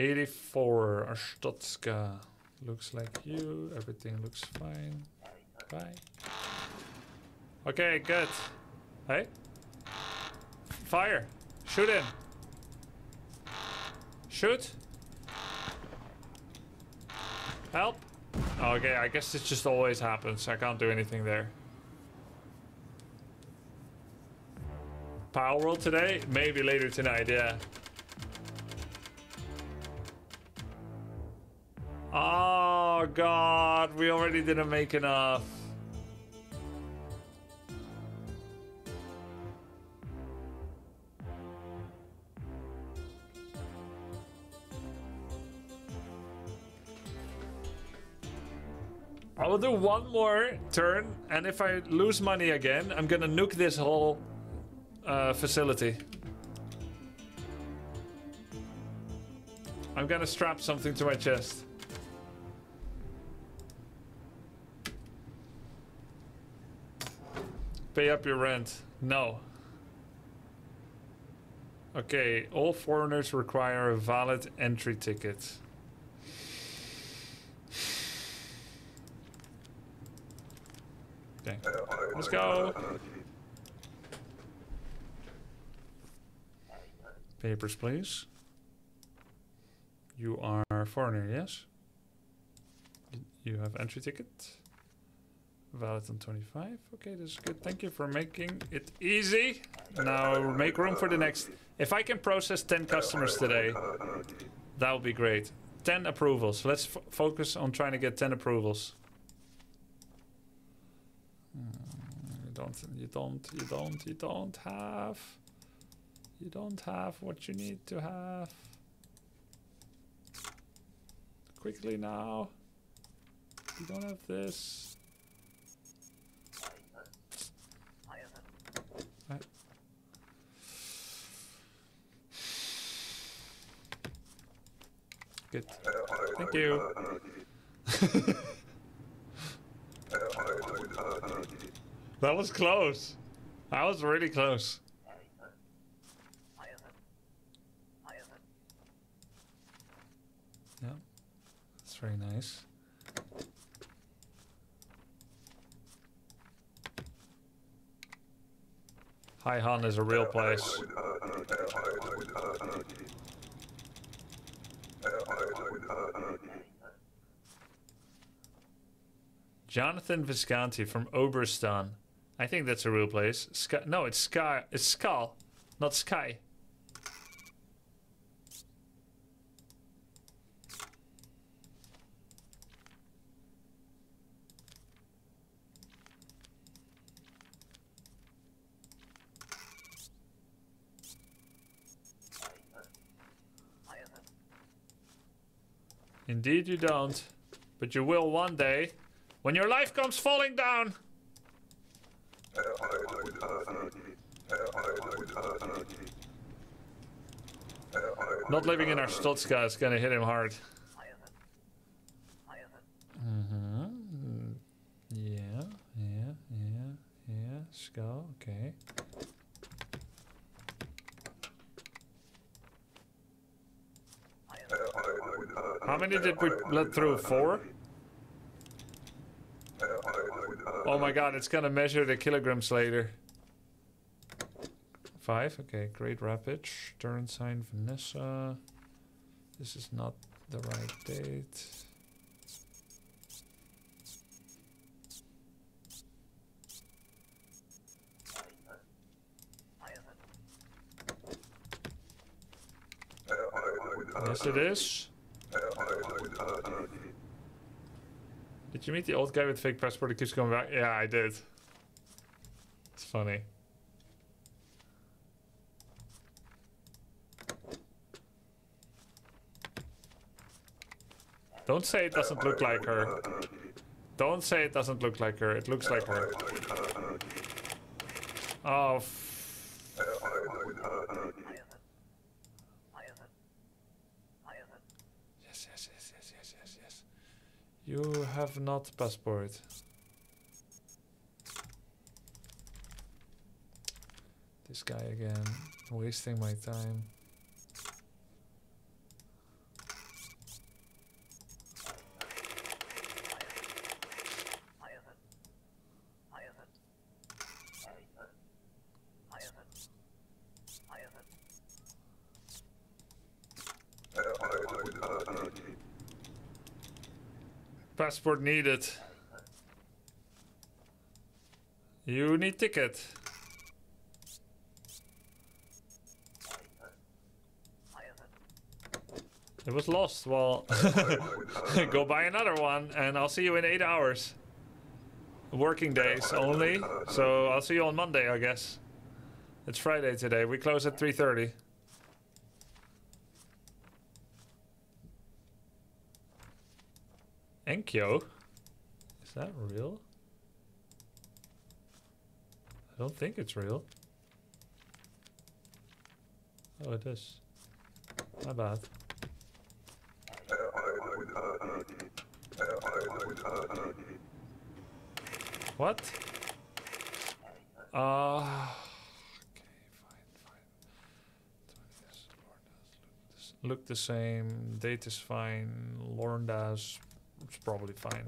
84 Arstotzka. Looks like you. Everything looks fine. Bye. Okay, good. Hey? Fire. Shoot him. Shoot. Help. Okay, I guess it just always happens. I can't do anything there. Power roll today? Maybe later tonight, yeah. Oh god, we already didn't make enough. I will do one more turn, and if I lose money again, I'm gonna nuke this whole uh, facility. I'm gonna strap something to my chest. Pay up your rent. No. Okay, all foreigners require a valid entry ticket. Okay, let's go. Papers, please. You are foreigner, yes? You have entry ticket. Valid on 25. Okay, this is good. Thank you for making it easy. Now make room for the next. If I can process 10 customers today, that would be great. 10 approvals. Let's focus on trying to get 10 approvals. Hmm, you don't, you don't, you don't, you don't have. You don't have what you need to have. Quickly now. You don't have this. Good. Thank you. that was close. That was really close. Yeah, that's very nice. Haihan is a real place. Jonathan Visconti from Obristan. I think that's a real place. Sky, no, it's Sky. It's Skull, not Sky. Indeed you don't. But you will one day. When your life comes falling down. Not living in Arstotzka is gonna hit him hard. Mm-hmm. Yeah, yeah, yeah, yeah. Skull, okay. How many did we let through? Four? Oh my god, it's gonna measure the kilograms later. Five, okay, Great Rapids, Turn sign Vanessa. This is not the right date. Yes, it is. Did you meet the old guy with fake passport that keeps coming back? Yeah, I did. It's funny. Don't say it doesn't look like her. Don't say it doesn't look like her. It looks like her. Oh. f- Yes, yes, yes, yes, yes, yes, yes. You have not passport. This guy again, wasting my time. Passport needed. You need ticket. It was lost. Well, go buy another one, and I'll see you in eight hours. Working days only, so I'll see you on Monday, I guess. It's Friday today. We close at 3:30. Enkyo? Is that real? I don't think it's real. Oh, it is. My bad. What? Uh, okay, fine, fine. Look the Look the same. Date is fine. Lorndaz, it's probably fine.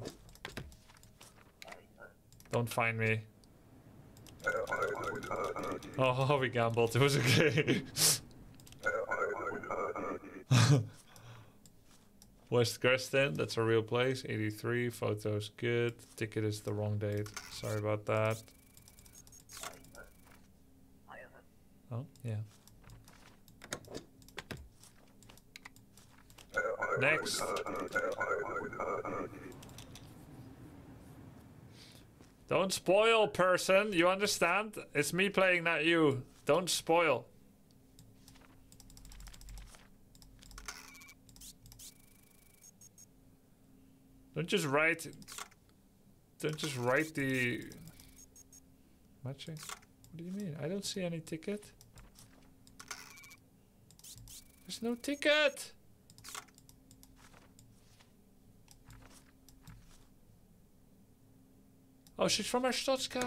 Don't find me. Oh, we gambled. It was okay. West Grestin, that's a real place. 83, photos good. Ticket is the wrong date. Sorry about that. Oh, yeah. Next. Don't spoil, person. You understand? It's me playing, not you. Don't spoil. Don't just write. Don't just write the. Matching? What do you mean? I don't see any ticket. There's no ticket! Oh, she's from Arstotzka!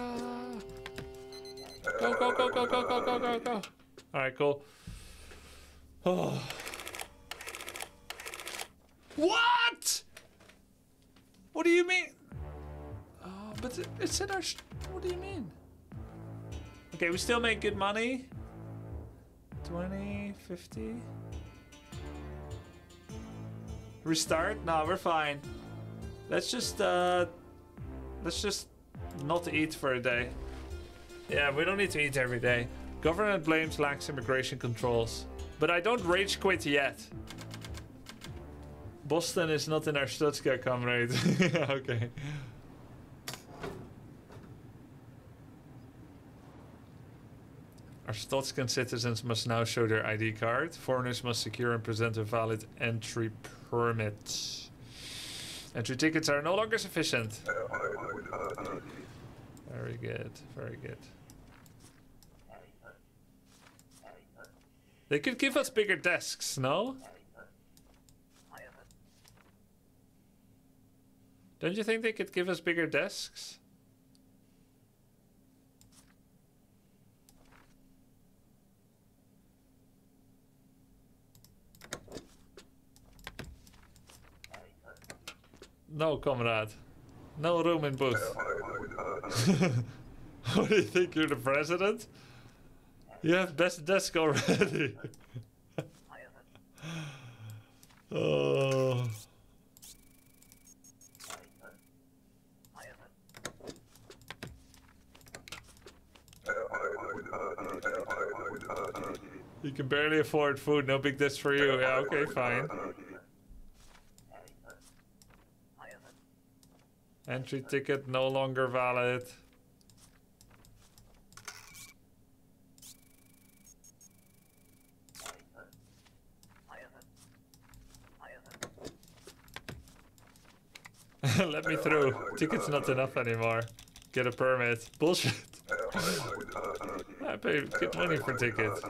Go, go, go, go, go, go, go, go, go! Alright, cool. Oh. What? What do you mean? Oh, but it- it's in our. What do you mean? Okay, we still make good money. 20, 50. Restart? No, we're fine. Let's just, uh. Let's just not eat for a day. Yeah, we don't need to eat every day. Government blames lax immigration controls. But I don't rage quit yet. Bostan is not in Arstotzka, comrade. okay. Arstotzkan citizens must now show their ID card. Foreigners must secure and present a valid entry permit. Entry tickets are no longer sufficient. Very good, very good. They could give us bigger desks, no? Don't you think they could give us bigger desks? No, comrade. No room in booth. what do you think? You're the president? You have best desk already. oh. You can barely afford food, no big dish for you. Yeah, okay, fine. Entry ticket no longer valid. Let me through. Ticket's not enough anymore. Get a permit. Bullshit. I pay good money for tickets.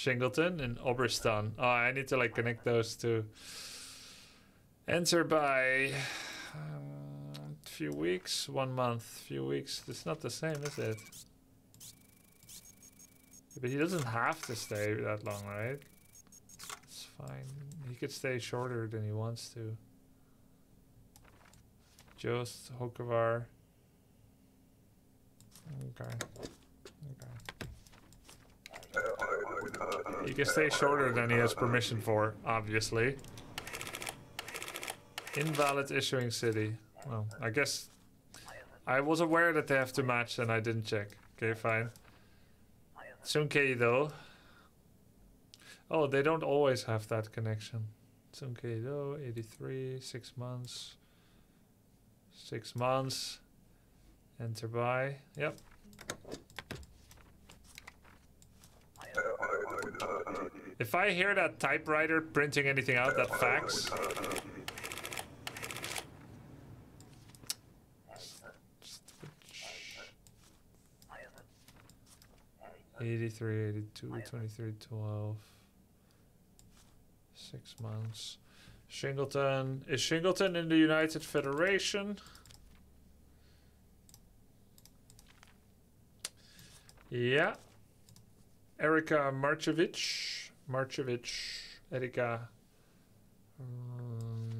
Shingleton and Obristan. Oh, I need to like connect those two. Enter by um, few weeks, one month, few weeks. It's not the same, is it? But he doesn't have to stay that long, right? It's fine. He could stay shorter than he wants to. Just Hokovar. Okay. Okay. He can stay shorter than he has permission for, obviously. Invalid issuing city. Well, I guess I was aware that they have to match and I didn't check. Okay, fine. Tsunkeido. Oh, they don't always have that connection. Tsunkeido, 83, 6 months. 6 months. Enter by. Yep. If I hear that typewriter printing anything out, that fax. Eighty-three, eighty-two, twenty-three, twelve. Six months. Shingleton. Is Shingleton in the United Federation? Yeah. Erika Marchevich. Marchevich. Erika. Um,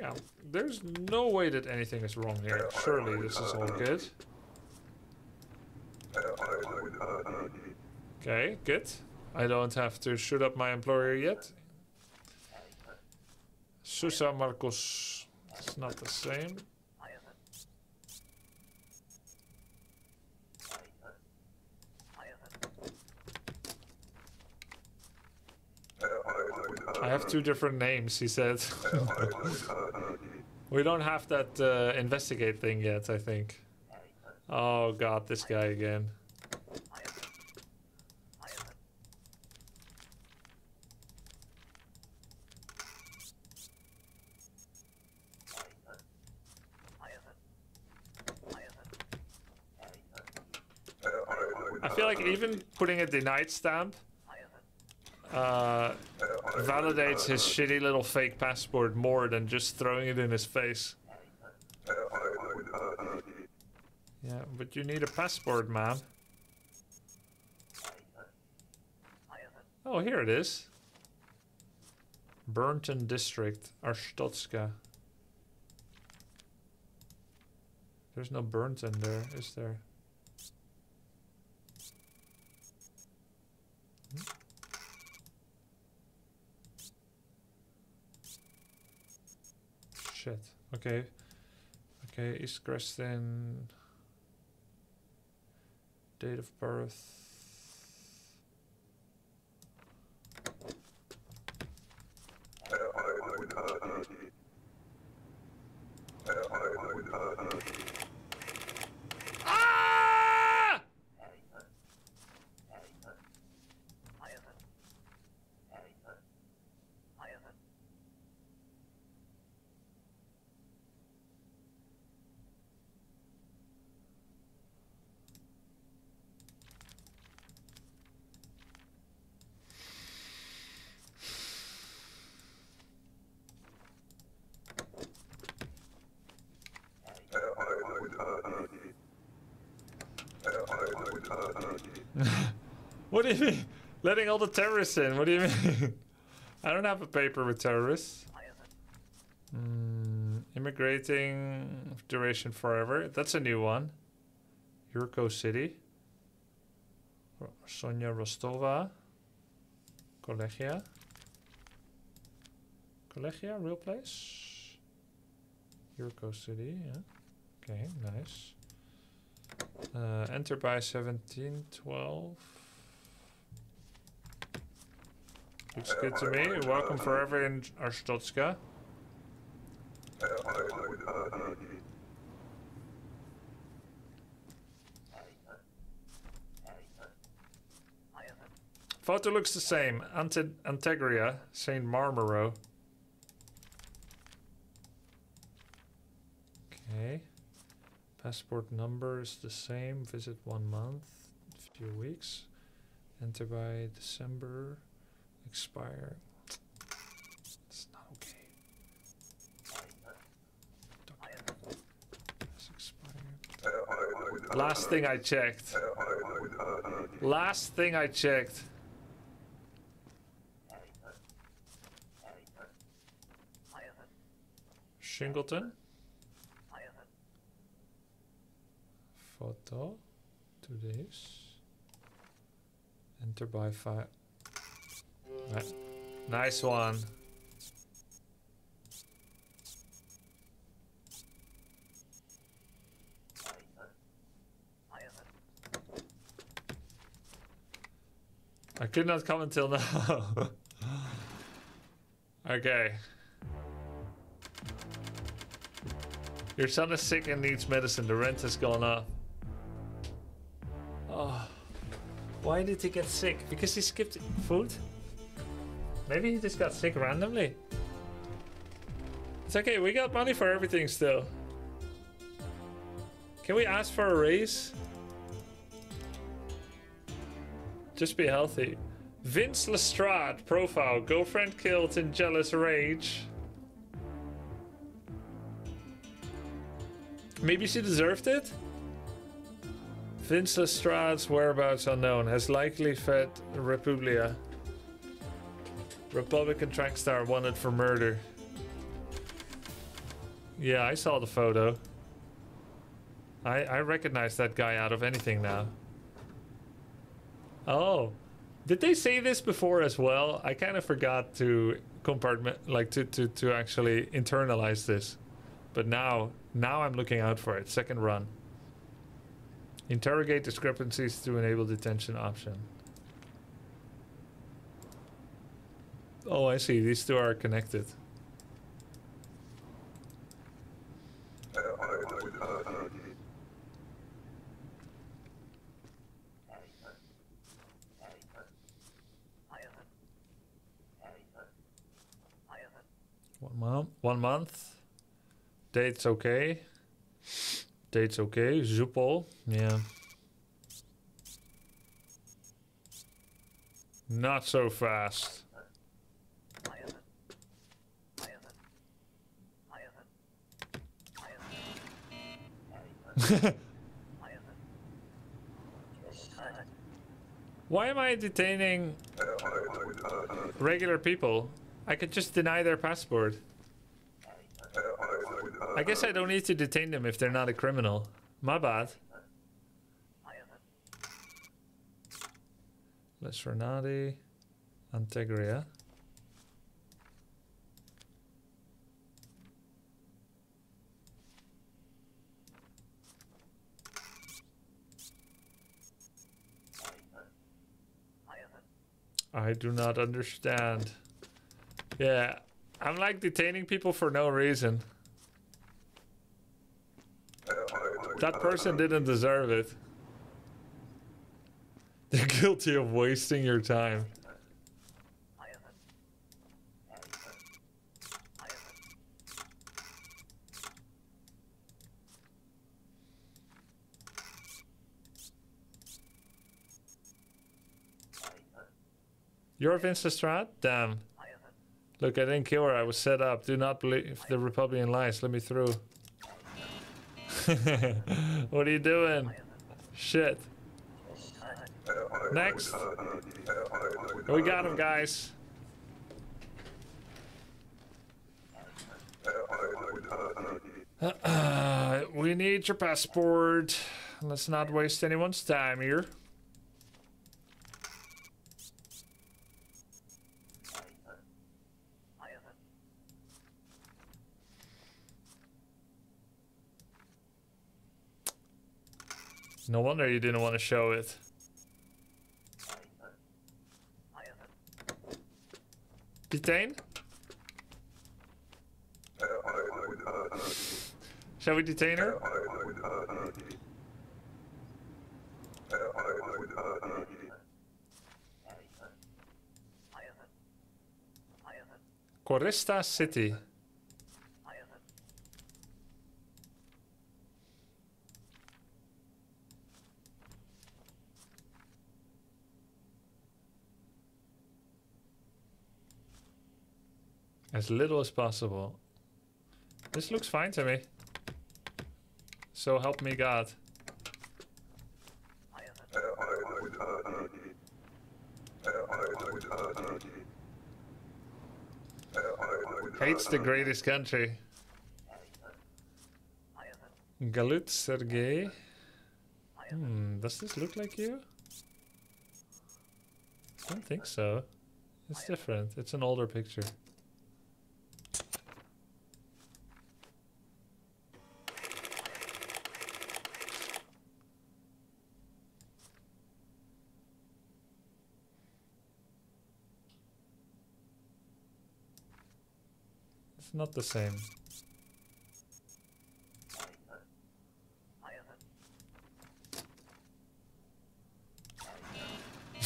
yeah. There's no way that anything is wrong here. Surely this is all good. Okay, good. I don't have to shoot up my employer yet. Susa Marcos. It's not the same. I have two different names, he said. we don't have that uh, investigate thing yet, I think. Oh god, this guy again. I feel like even putting a denied stamp uh, validates his shitty little fake passport more than just throwing it in his face. Yeah, but you need a passport, man. Oh, here it is. Burnton District, Arstotzka. There's no Burnton there, is there? Shit. Okay. Okay, East Grestin. Date of birth. Ah! What do you mean? Letting all the terrorists in? What do you mean? I don't have a paper with terrorists. Mm, immigrating duration forever. That's a new one. Yurko City. Sonia Rostova. Kolechia. Kolechia, real place. Yurko City, yeah. Okay, nice. Uh, enter by 1712. Looks good to me. Welcome forever in Arstotzka. Photo looks the same. Ante Antegria, St. Marmero. Okay. Passport number is the same. Visit one month, few weeks. Enter by December. Expire. It's not okay. Expired. Last thing I checked. Last thing I checked. Shingleton. Photo. Two days. Enter by five. Ni- Nice one. I could not come until now. okay. Your son is sick and needs medicine. The rent has gone up. Oh. Why did he get sick? Because he skipped food? Maybe he just got sick randomly. It's okay, we got money for everything still. Can we ask for a raise? Just be healthy. Vince Lestrade profile. Girlfriend killed in jealous rage. Maybe she deserved it? Vince Lestrade's whereabouts unknown. Has likely fed Republia. Republican track star wanted for murder. Yeah, I saw the photo. I I recognize that guy out of anything now. Oh, did they say this before as well? I kind of forgot to compartment like to to to actually internalize this, but now now I'm looking out for it. Second run. Interrogate discrepancies to enable detention option. Oh, I see. These two are connected. One month. One month. Date's okay. Date's okay. Zupol. Yeah. Not so fast. Why am I detaining regular people? I could just deny their passport. I guess I don't need to detain them if they're not a criminal. My bad. Les Antegria. I do not understand. Yeah, I'm like detaining people for no reason. That person didn't deserve it. They're guilty of wasting your time. You're Vince Lestrade? Damn. Look, I didn't kill her. I was set up. Do not believe the Republican lies. Let me through. what are you doing? Shit. Next. We got him, guys. We need your passport. Let's not waste anyone's time here. No wonder you didn't want to show it. Detain? Shall we detain her? Korista City. As little as possible. This looks fine to me. So help me God. Hates the greatest country. Galut Sergey. Hmm, does this look like you? I don't think so. It's different. It's an older picture. Not the same.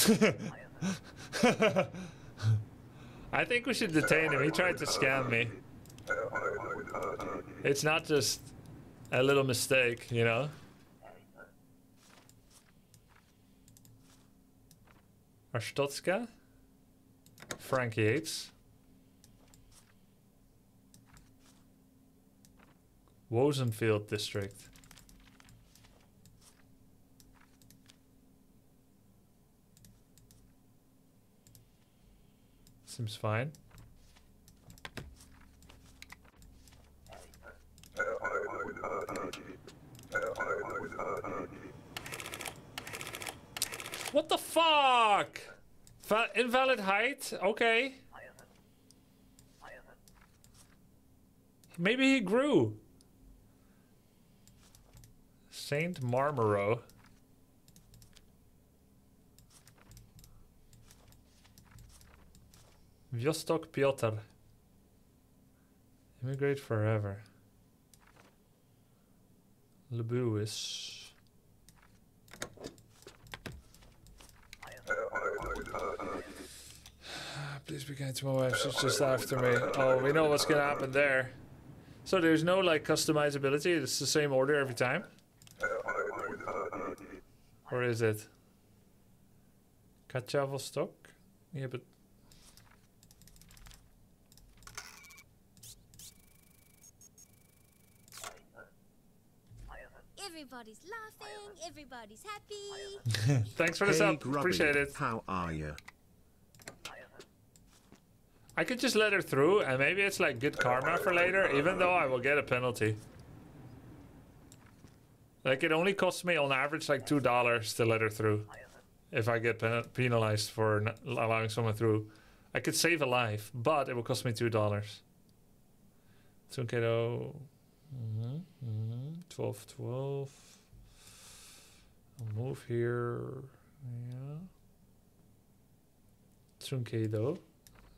I think we should detain him. He tried to scam me. It's not just a little mistake, you know? Arstotzka? Frank Yates? Wozenfield District. Seems fine. What the fuck? Va invalid height? Okay. Maybe he grew. Saint Marmero. Vostok Piotr. Immigrate forever. Lewis. Please be kind to my wife. She's just after me. Oh, we know what's gonna happen there. So there's no like customizability. It's the same order every time. Or is it? Kachavostok? Yeah, but Everybody's laughing, everybody's happy. thanks for the Hey, sub. Grubby, Appreciate it. How are you? I could just let her through, and maybe it's like good karma for later, even though I will get a penalty. Like it only costs me on average like two dollars to let her through. If I get pen- penalized for allowing someone through, I could save a life, but it will cost me two dollars. Tsunkeido, mm-hmm, mm-hmm. twelve, twelve. I'll move here. Yeah. Tsunkeido.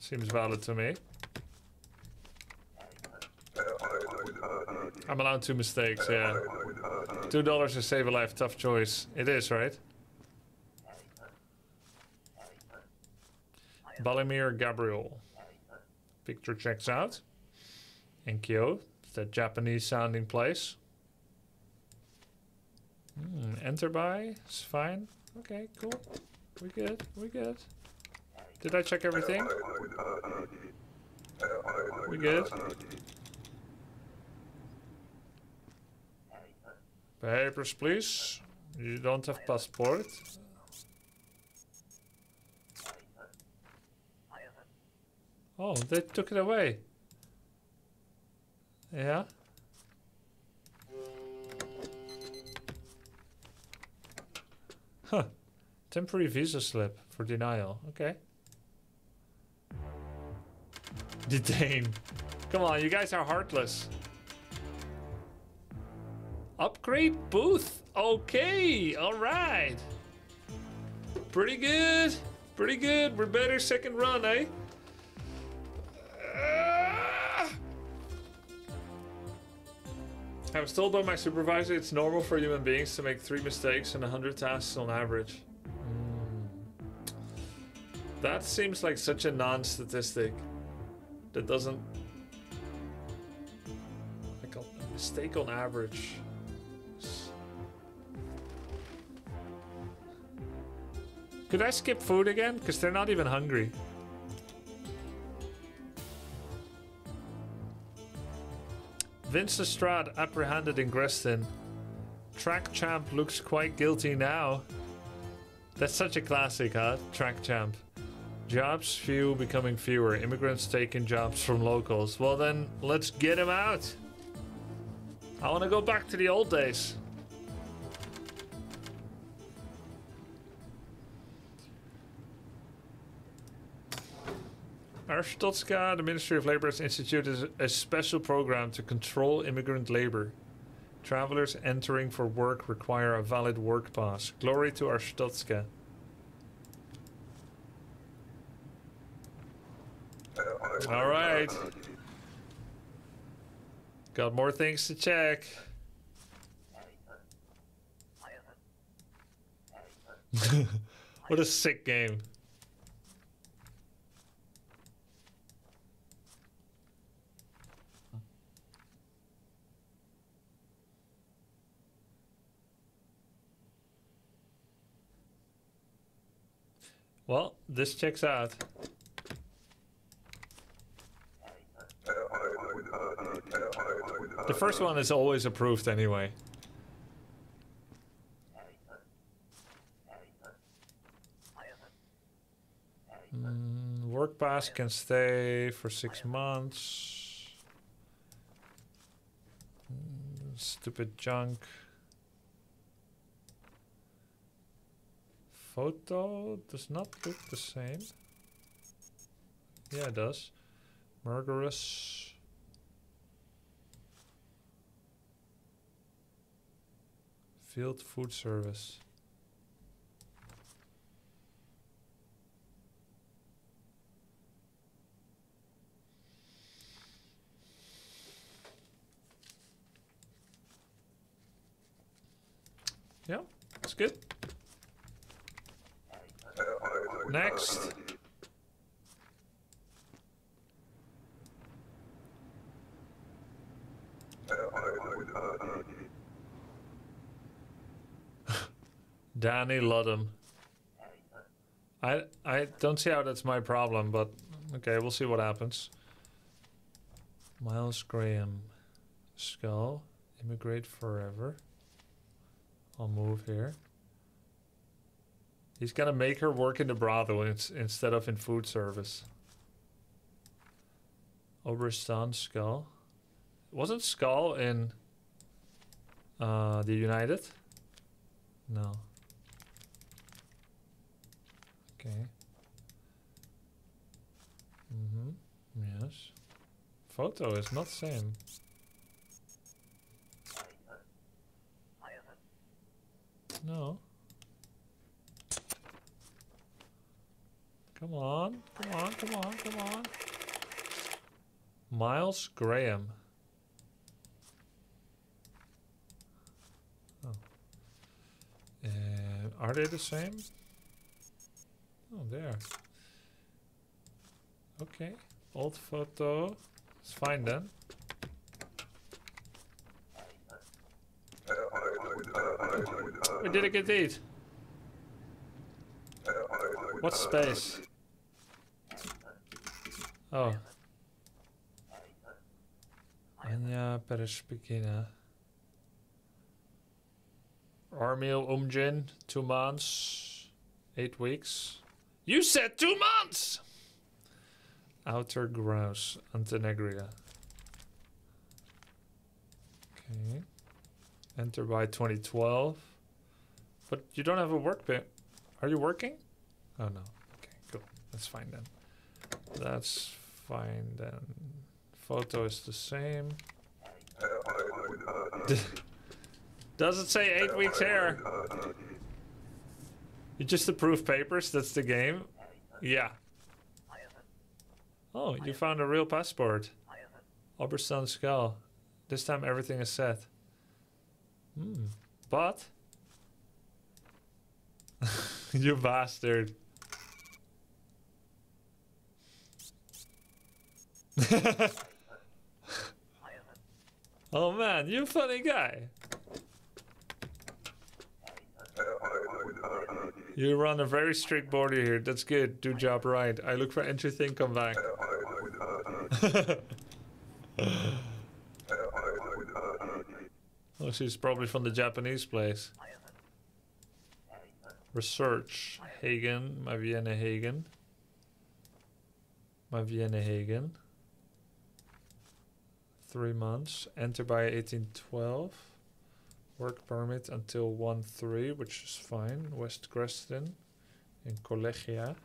Seems valid to me. I'm allowed two mistakes, yeah. Two dollars to save a life, tough choice. It is, right? Balimir Gabriel. Picture checks out. Enkyo, that Japanese sounding place. Hmm, enter by, it's fine. Okay, cool. We good, we good. Did I check everything? We good? Papers, please. You don't have passport? Oh, they took it away. Yeah? Huh. Temporary visa slip for denial. Okay. Detain. Come on, you guys are heartless. Upgrade booth. Okay, alright. Pretty good. Pretty good. We're better second run, eh? Ah! I was told by my supervisor it's normal for human beings to make three mistakes in 100 tasks on average. Hmm. That seems like such a non statistic that doesn't. Like a mistake on average. Could I skip food again? Because they're not even hungry. Vince Lestrade apprehended in Grestin. Track Champ looks quite guilty now. That's such a classic, huh? Track Champ. Jobs few becoming fewer. Immigrants taking jobs from locals. Well, then let's get him out. I want to go back to the old days. Arstotzka, the Ministry of Labor has instituted a special program to control immigrant labor. Travelers entering for work require a valid work pass. Glory to Arstotzka. All right. Got more things to check. what a sick game. Well, this checks out. The first one is always approved anyway. Mm, work pass can stay for six months. Mm, stupid junk. Photo does not look the same. Yeah, it does. Murderous. Field food service. Yeah, that's good. Next. Danny Ludham. I I don't see how that's my problem, but okay, we'll see what happens. Miles Graham, Skull, immigrate forever. I'll move here. He's gonna make her work in the brothel ins- instead of in food service. Obristan Skull. Wasn't Skull in uh, the United? No. Okay. Mm-hmm. Yes. Photo is not same. No. Come on, come on, come on, come on. Miles Graham. Oh. Uh, are they the same? Oh, there. Okay. Old photo. It's fine then. We did a good deed. What space? Oh. Uh, Anya Perespikina. Uh, Armil Umjin, two months, eight weeks. You said two months! Outer Grouse, Antegria. Okay. Enter by 2012. But you don't have a work bit. Are you working? Oh no. Okay, cool. That's fine then. That's fine then. Photo is the same. Does it say eight weeks here? You just approve papers? That's the game? Yeah. Oh, you found a real passport. Obristan skull. This time everything is set. Hmm. But you bastard. oh man, you funny guy. You run a very strict border here. That's good. Do job right. I look for entry thing. Come back. oh, she's probably from the Japanese place. Research. Hagen. My Vienna Hagen. My Vienna Hagen. Three months. Enter by 1812. Work permit until 1 3, which is fine. West Grestin in Kolechia.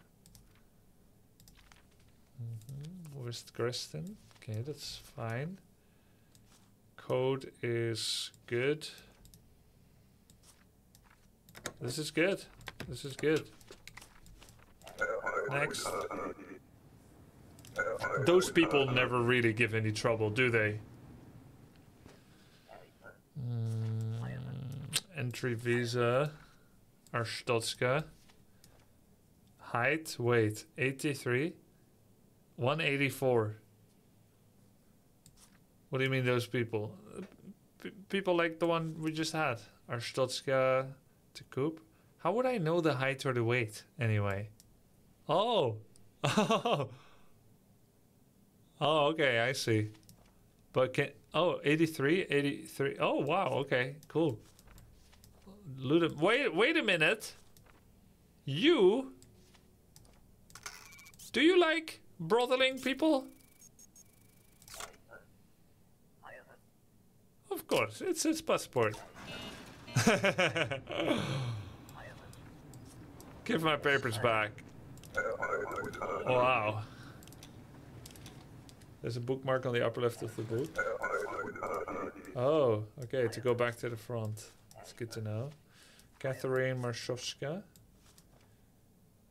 Mhm, West Grestin. Okay, that's fine. Code is good. This is good. This is good. Next. Those people never really give any trouble, do they? Mm, entry visa. Arstotzka. Height, weight, 83. 184. What do you mean those people? P- people like the one we just had. Arstotzka to Coop. How would I know the height or the weight anyway? Oh. Oh. Oh, okay, I see. But can oh 83, 83. Oh wow, okay, cool. Ludum wait wait a minute. You do you like brothering people? Of course, it's his passport. Give my papers back. Wow. There's a bookmark on the upper left of the book. Oh, okay, to go back to the front. That's good to know. Catherine Marszowska.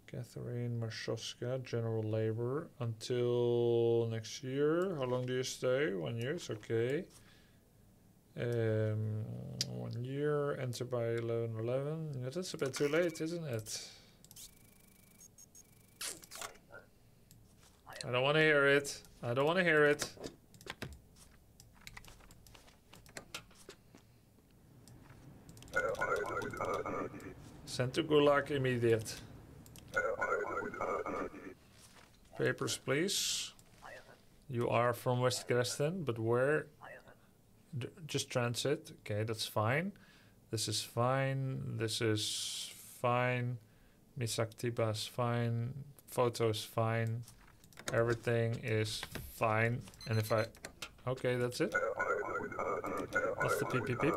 Catherine Marszowska, general labor, until next year. How long do you stay? One year, it's okay. Um, one year, enter by 11 11. Yeah, that's a bit too late, isn't it? I don't want to hear it. I don't want to hear it. Send to Gulag immediate. Papers, please. You are from West Grestin, but where? D- just transit. Okay, that's fine. This is fine. This is fine. Misaktiba is fine. Photo is fine. Everything is fine. And if I... Okay, that's it. That's the beep beep beep.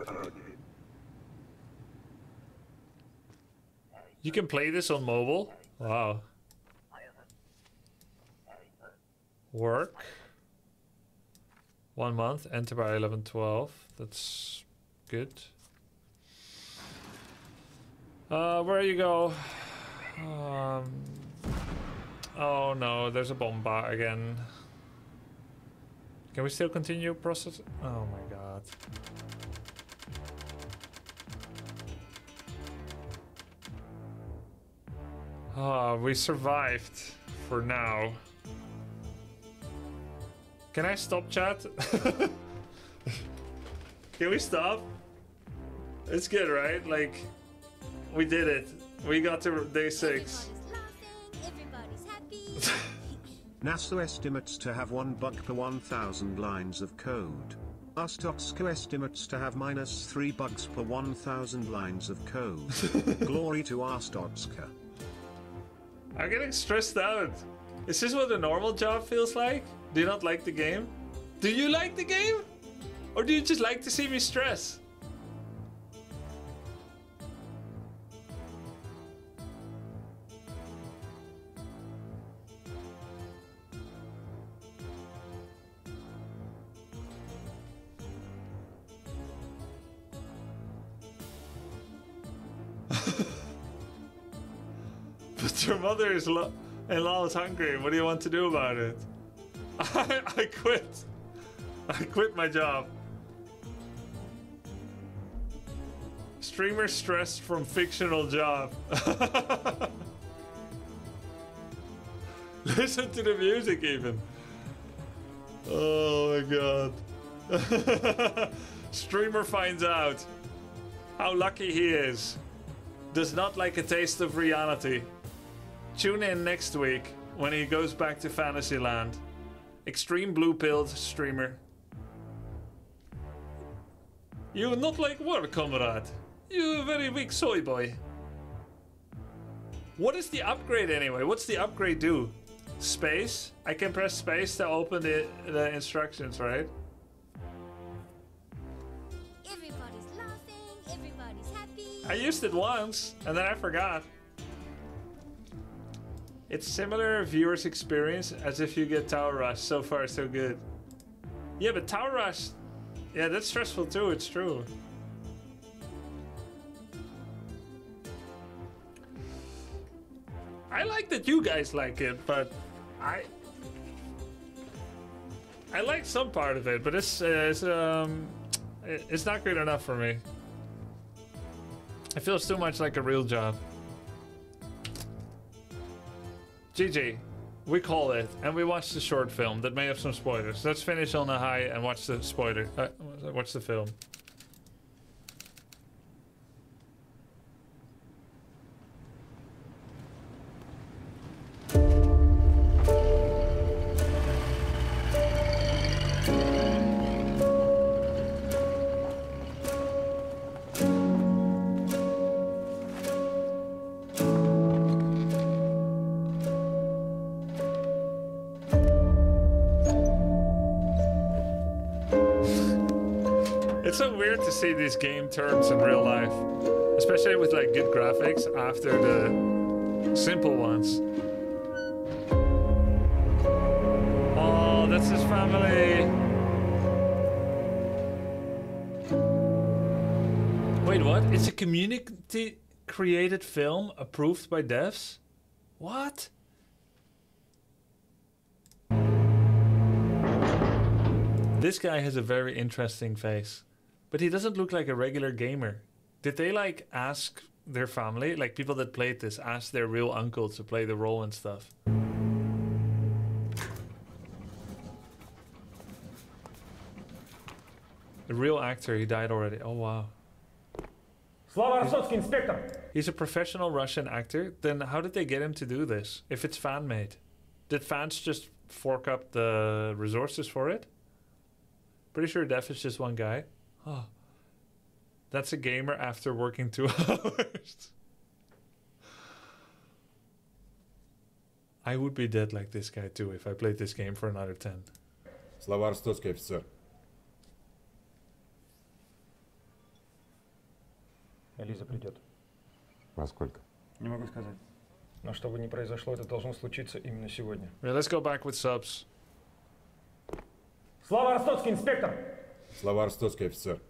You can play this on mobile? Wow. Work. One month. Enter by 11 12. That's good. Uh, where you go? Um, oh no, there's a bomba again. Can we still continue process? Oh my god. Ah, we survived for now. Can I stop chat? Can we stop? It's good, right? Like, we did it. We got to day six. NASA estimates to have one buck per 1,000 lines of code. Arstotzka estimates to have minus 3 bugs per 1000 lines of code. Glory to Arstotzka. I'm getting stressed out. Is this what a normal job feels like? Do you not like the game? Do you like the game? Or do you just like to see me stress? Mother is lo- in law is hungry. What do you want to do about it? I, I quit. I quit my job. Streamer stressed from fictional job. Listen to the music even. Oh my god. Streamer finds out how lucky he is. Does not like a taste of reality. Tune in next week when he goes back to Fantasyland. Extreme blue pilled streamer. You not like war, comrade. You're a very weak soy boy. What is the upgrade anyway? What's the upgrade do? Space? I can press space to open the, the instructions, right? Everybody's laughing, everybody's happy. I used it once and then I forgot. It's similar viewers experience as if you get Tower Rush. So far, so good. Yeah, but Tower Rush, yeah, that's stressful too. It's true. I like that you guys like it, but I I like some part of it, but it's uh, it's um it's not good enough for me. It feels too much like a real job. GG, we call it, and we watch the short film that may have some spoilers. Let's finish on a high and watch the spoiler. Uh, watch the film. See these game terms in real life, especially with like good graphics after the simple ones. Oh, that's his family. Wait, what? It's a community created film approved by devs? What? This guy has a very interesting face, but he doesn't look like a regular gamer. Did they like ask their family, like people that played this, ask their real uncle to play the role and stuff? The real actor, he died already. Oh wow. Slava Arsotsky, Inspector! He's a professional Russian actor. Then how did they get him to do this? If it's fan made, did fans just fork up the resources for it? Pretty sure dev is just one guy. Oh, that's a gamer after working two hours. I would be dead like this guy too if I played this game for another ten. Слова Арстоцкий, офицер. Элиза придет. Во сколько? Не могу сказать. Но что бы ни произошло, это должно случиться именно сегодня. Yeah, let's go back with subs. Слава Арстоцкий, инспектор! Слова Арстоцкий, офицер.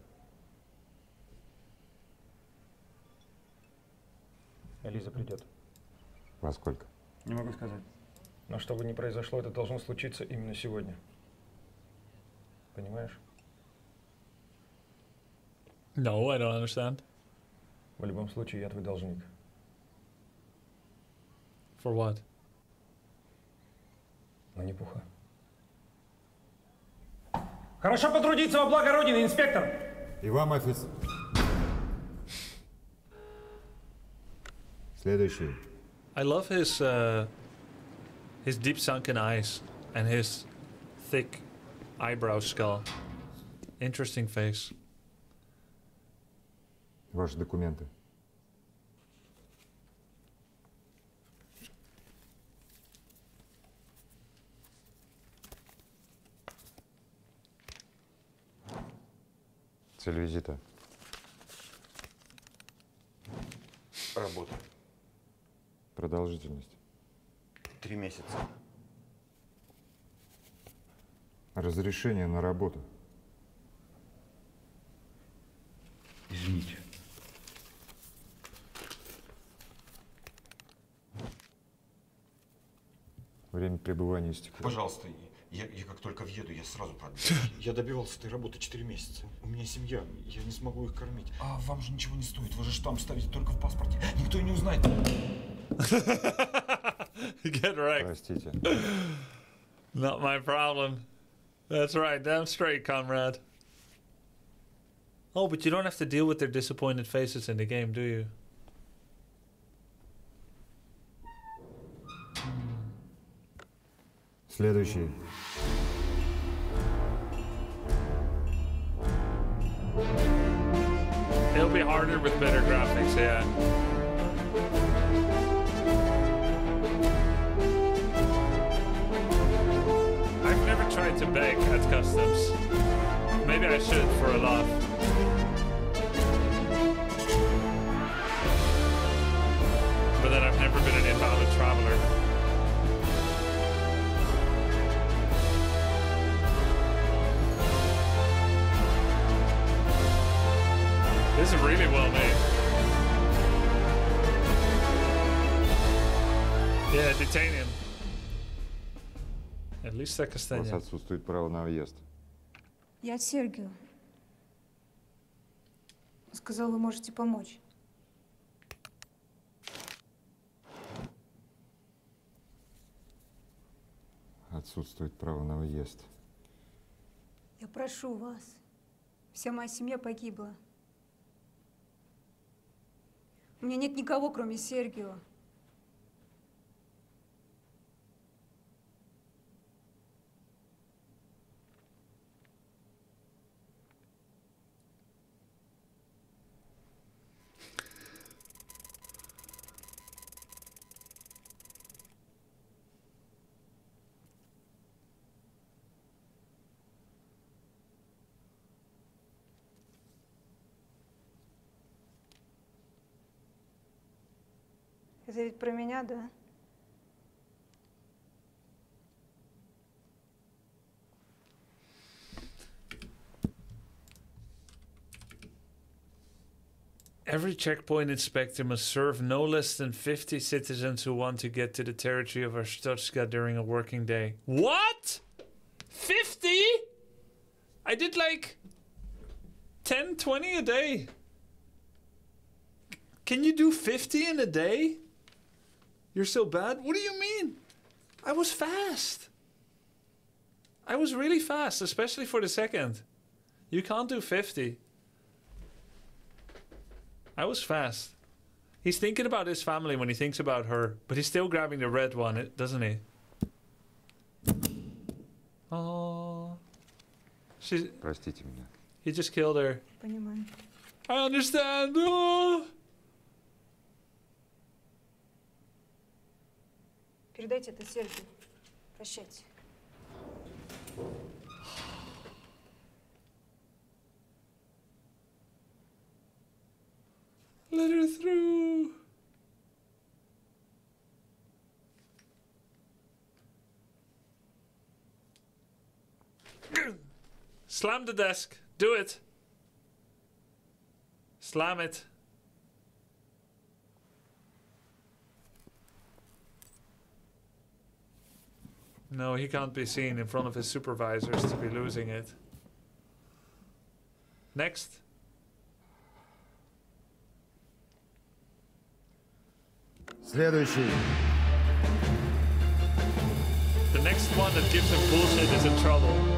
Элиза придет. Во сколько? Не могу сказать. Но что бы ни произошло, это должно случиться именно сегодня. Понимаешь? No, I don't understand. В любом случае, я твой должник. For what? Но не пуха. Хорошо потрудиться во благо Родины, инспектор! И вам, офицер. Следующий. I love his uh, his deep sunken eyes and his thick eyebrow skull. Interesting face. Ваши документы. Цель визита. Работа. Продолжительность. Три месяца. Разрешение на работу. Извините. Время пребывания истекло. Пожалуйста, я, я как только въеду, я сразу продлю. Я добивался этой работы 4 месяца. У меня семья, я не смогу их кормить. А вам же ничего не стоит, вы же штамп ставите только в паспорте. Никто и не узнает. Get right. Простите. Not my problem. That's right. Damn straight, comrade. Oh, but you don't have to deal with their disappointed faces in the game, do you? Следующий. It'll be harder with better graphics, yeah. I've never tried to beg at customs. Maybe I should for a laugh. But then I've never been an invalid traveler. This is really well made. Yeah, detain him. At least У вас отсутствует право на въезд. Я от Сергию. Сказал, вы можете помочь. Отсутствует право на въезд. Я прошу вас. Вся моя семья погибла. У меня нет никого, кроме Сергио. Это ведь про меня, да? Every checkpoint inspector must serve no less than 50 citizens who want to get to the territory of Arstotzka during a working day. What? 50? I did like 10, 20 a day. Can you do 50 in a day? You're so bad? What do you mean? I was fast. I was really fast, especially for the second. You can't do 50. I was fast. He's thinking about his family when he thinks about her, but he's still grabbing the red one, doesn't he? Oh. She. He just killed her. I understand. Oh. Передайте это Сергию. Прощайте. Let her through. Slam the desk. Do it. Slam it. No, he can't be seen in front of his supervisors to be losing it. Next. Следующий. The next one that gives him bullshit is in trouble.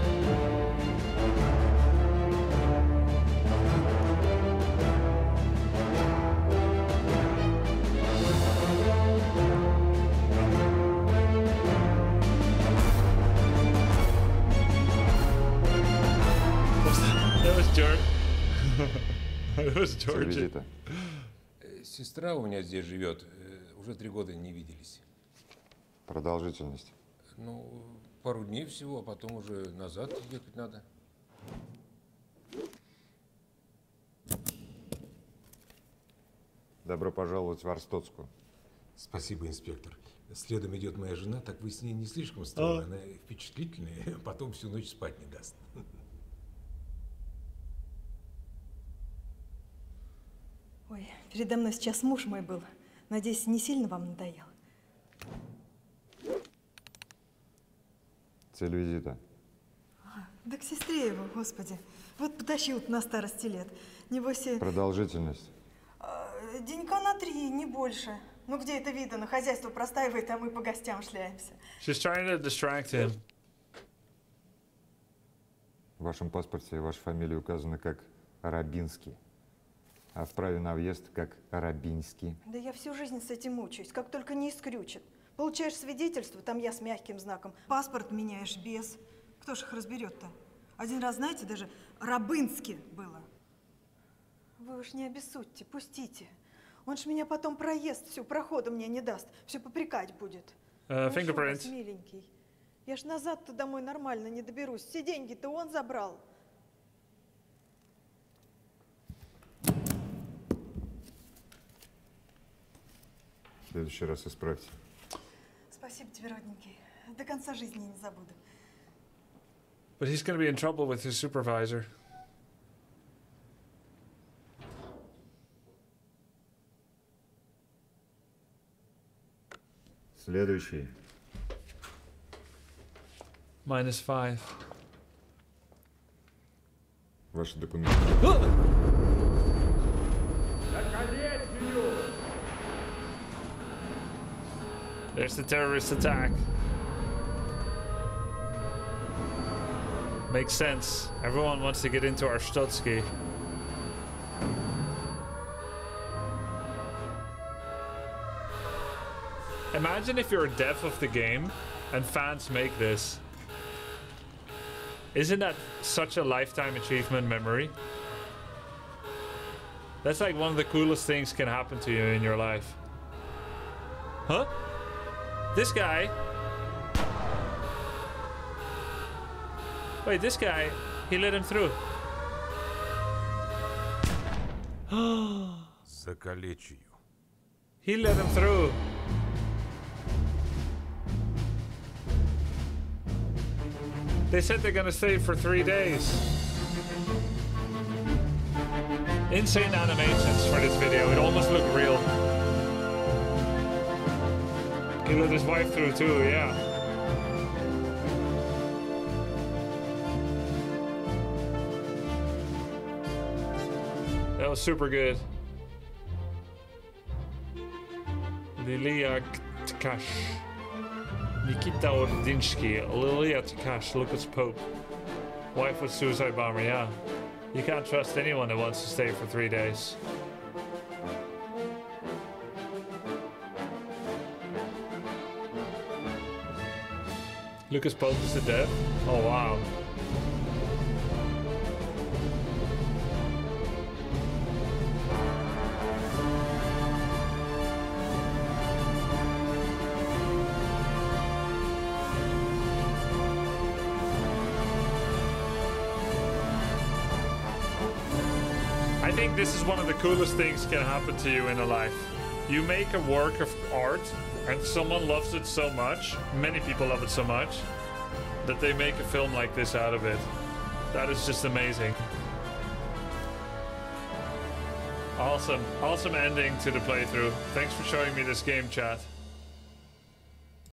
Визита. Э, Сестра у меня здесь живет, э, уже три года не виделись. Продолжительность. Ну, пару дней всего, а потом уже назад ехать надо. Добро пожаловать в Арстоцкую. Спасибо, инспектор. Следом идет моя жена, так вы с ней не слишком строго. Она впечатлительная, потом всю ночь спать не даст. Ой, передо мной сейчас муж мой был. Надеюсь, не сильно вам надоел. Цель визита. Да к сестре его, господи. Вот потащил на старости лет. Небось, и, Продолжительность. э, денька на три, не больше. Ну где это видно? Хозяйство простаивает, а мы по гостям шляемся. She's trying to distract him. В вашем паспорте ваша фамилия указана как Рабинский, а в праве на въезд как Рабинский. Да я всю жизнь с этим мучаюсь, как только не искрючит. Получаешь свидетельство, там я с мягким знаком. Паспорт меняешь без. Кто ж их разберет-то? Один раз, знаете, даже Рабынски было. Вы уж не обессудьте, пустите. Он ж меня потом проезд всю, прохода мне не даст. Все попрекать будет. Uh, fingerprint. миленький. Я ж назад-то домой нормально не доберусь. Все деньги-то он забрал. Следующий раз исправьте. Спасибо тебе, родненький. До конца жизни не забуду. But he's going to be in trouble with his supervisor. Следующий. Minus five. Ваши документы. There's the terrorist attack. Makes sense. Everyone wants to get into Arstotzka. Imagine if you're a dev of the game and fans make this. Isn't that such a lifetime achievement memory? That's like one of the coolest things can happen to you in your life. Huh? This guy. Wait, this guy, he let him through. Закалечию. He let him through. They said they're gonna stay for three days. Insane animations for this video. It almost looked real. He let his wife through too, yeah. That was super good. Lilia Tkash. Nikita Ordinsky. Lilia Tkash, Lucas Pope. Wife with suicide bomber, yeah. You can't trust anyone that wants to stay for three days. Lucas Pope is the death? Oh wow. I think this is one of the coolest things can happen to you in a life. You make a work of art and someone loves it so much, many people love it so much, that they make a film like this out of it. That is just amazing. Awesome. Awesome ending to the playthrough. Thanks for showing me this game, chat.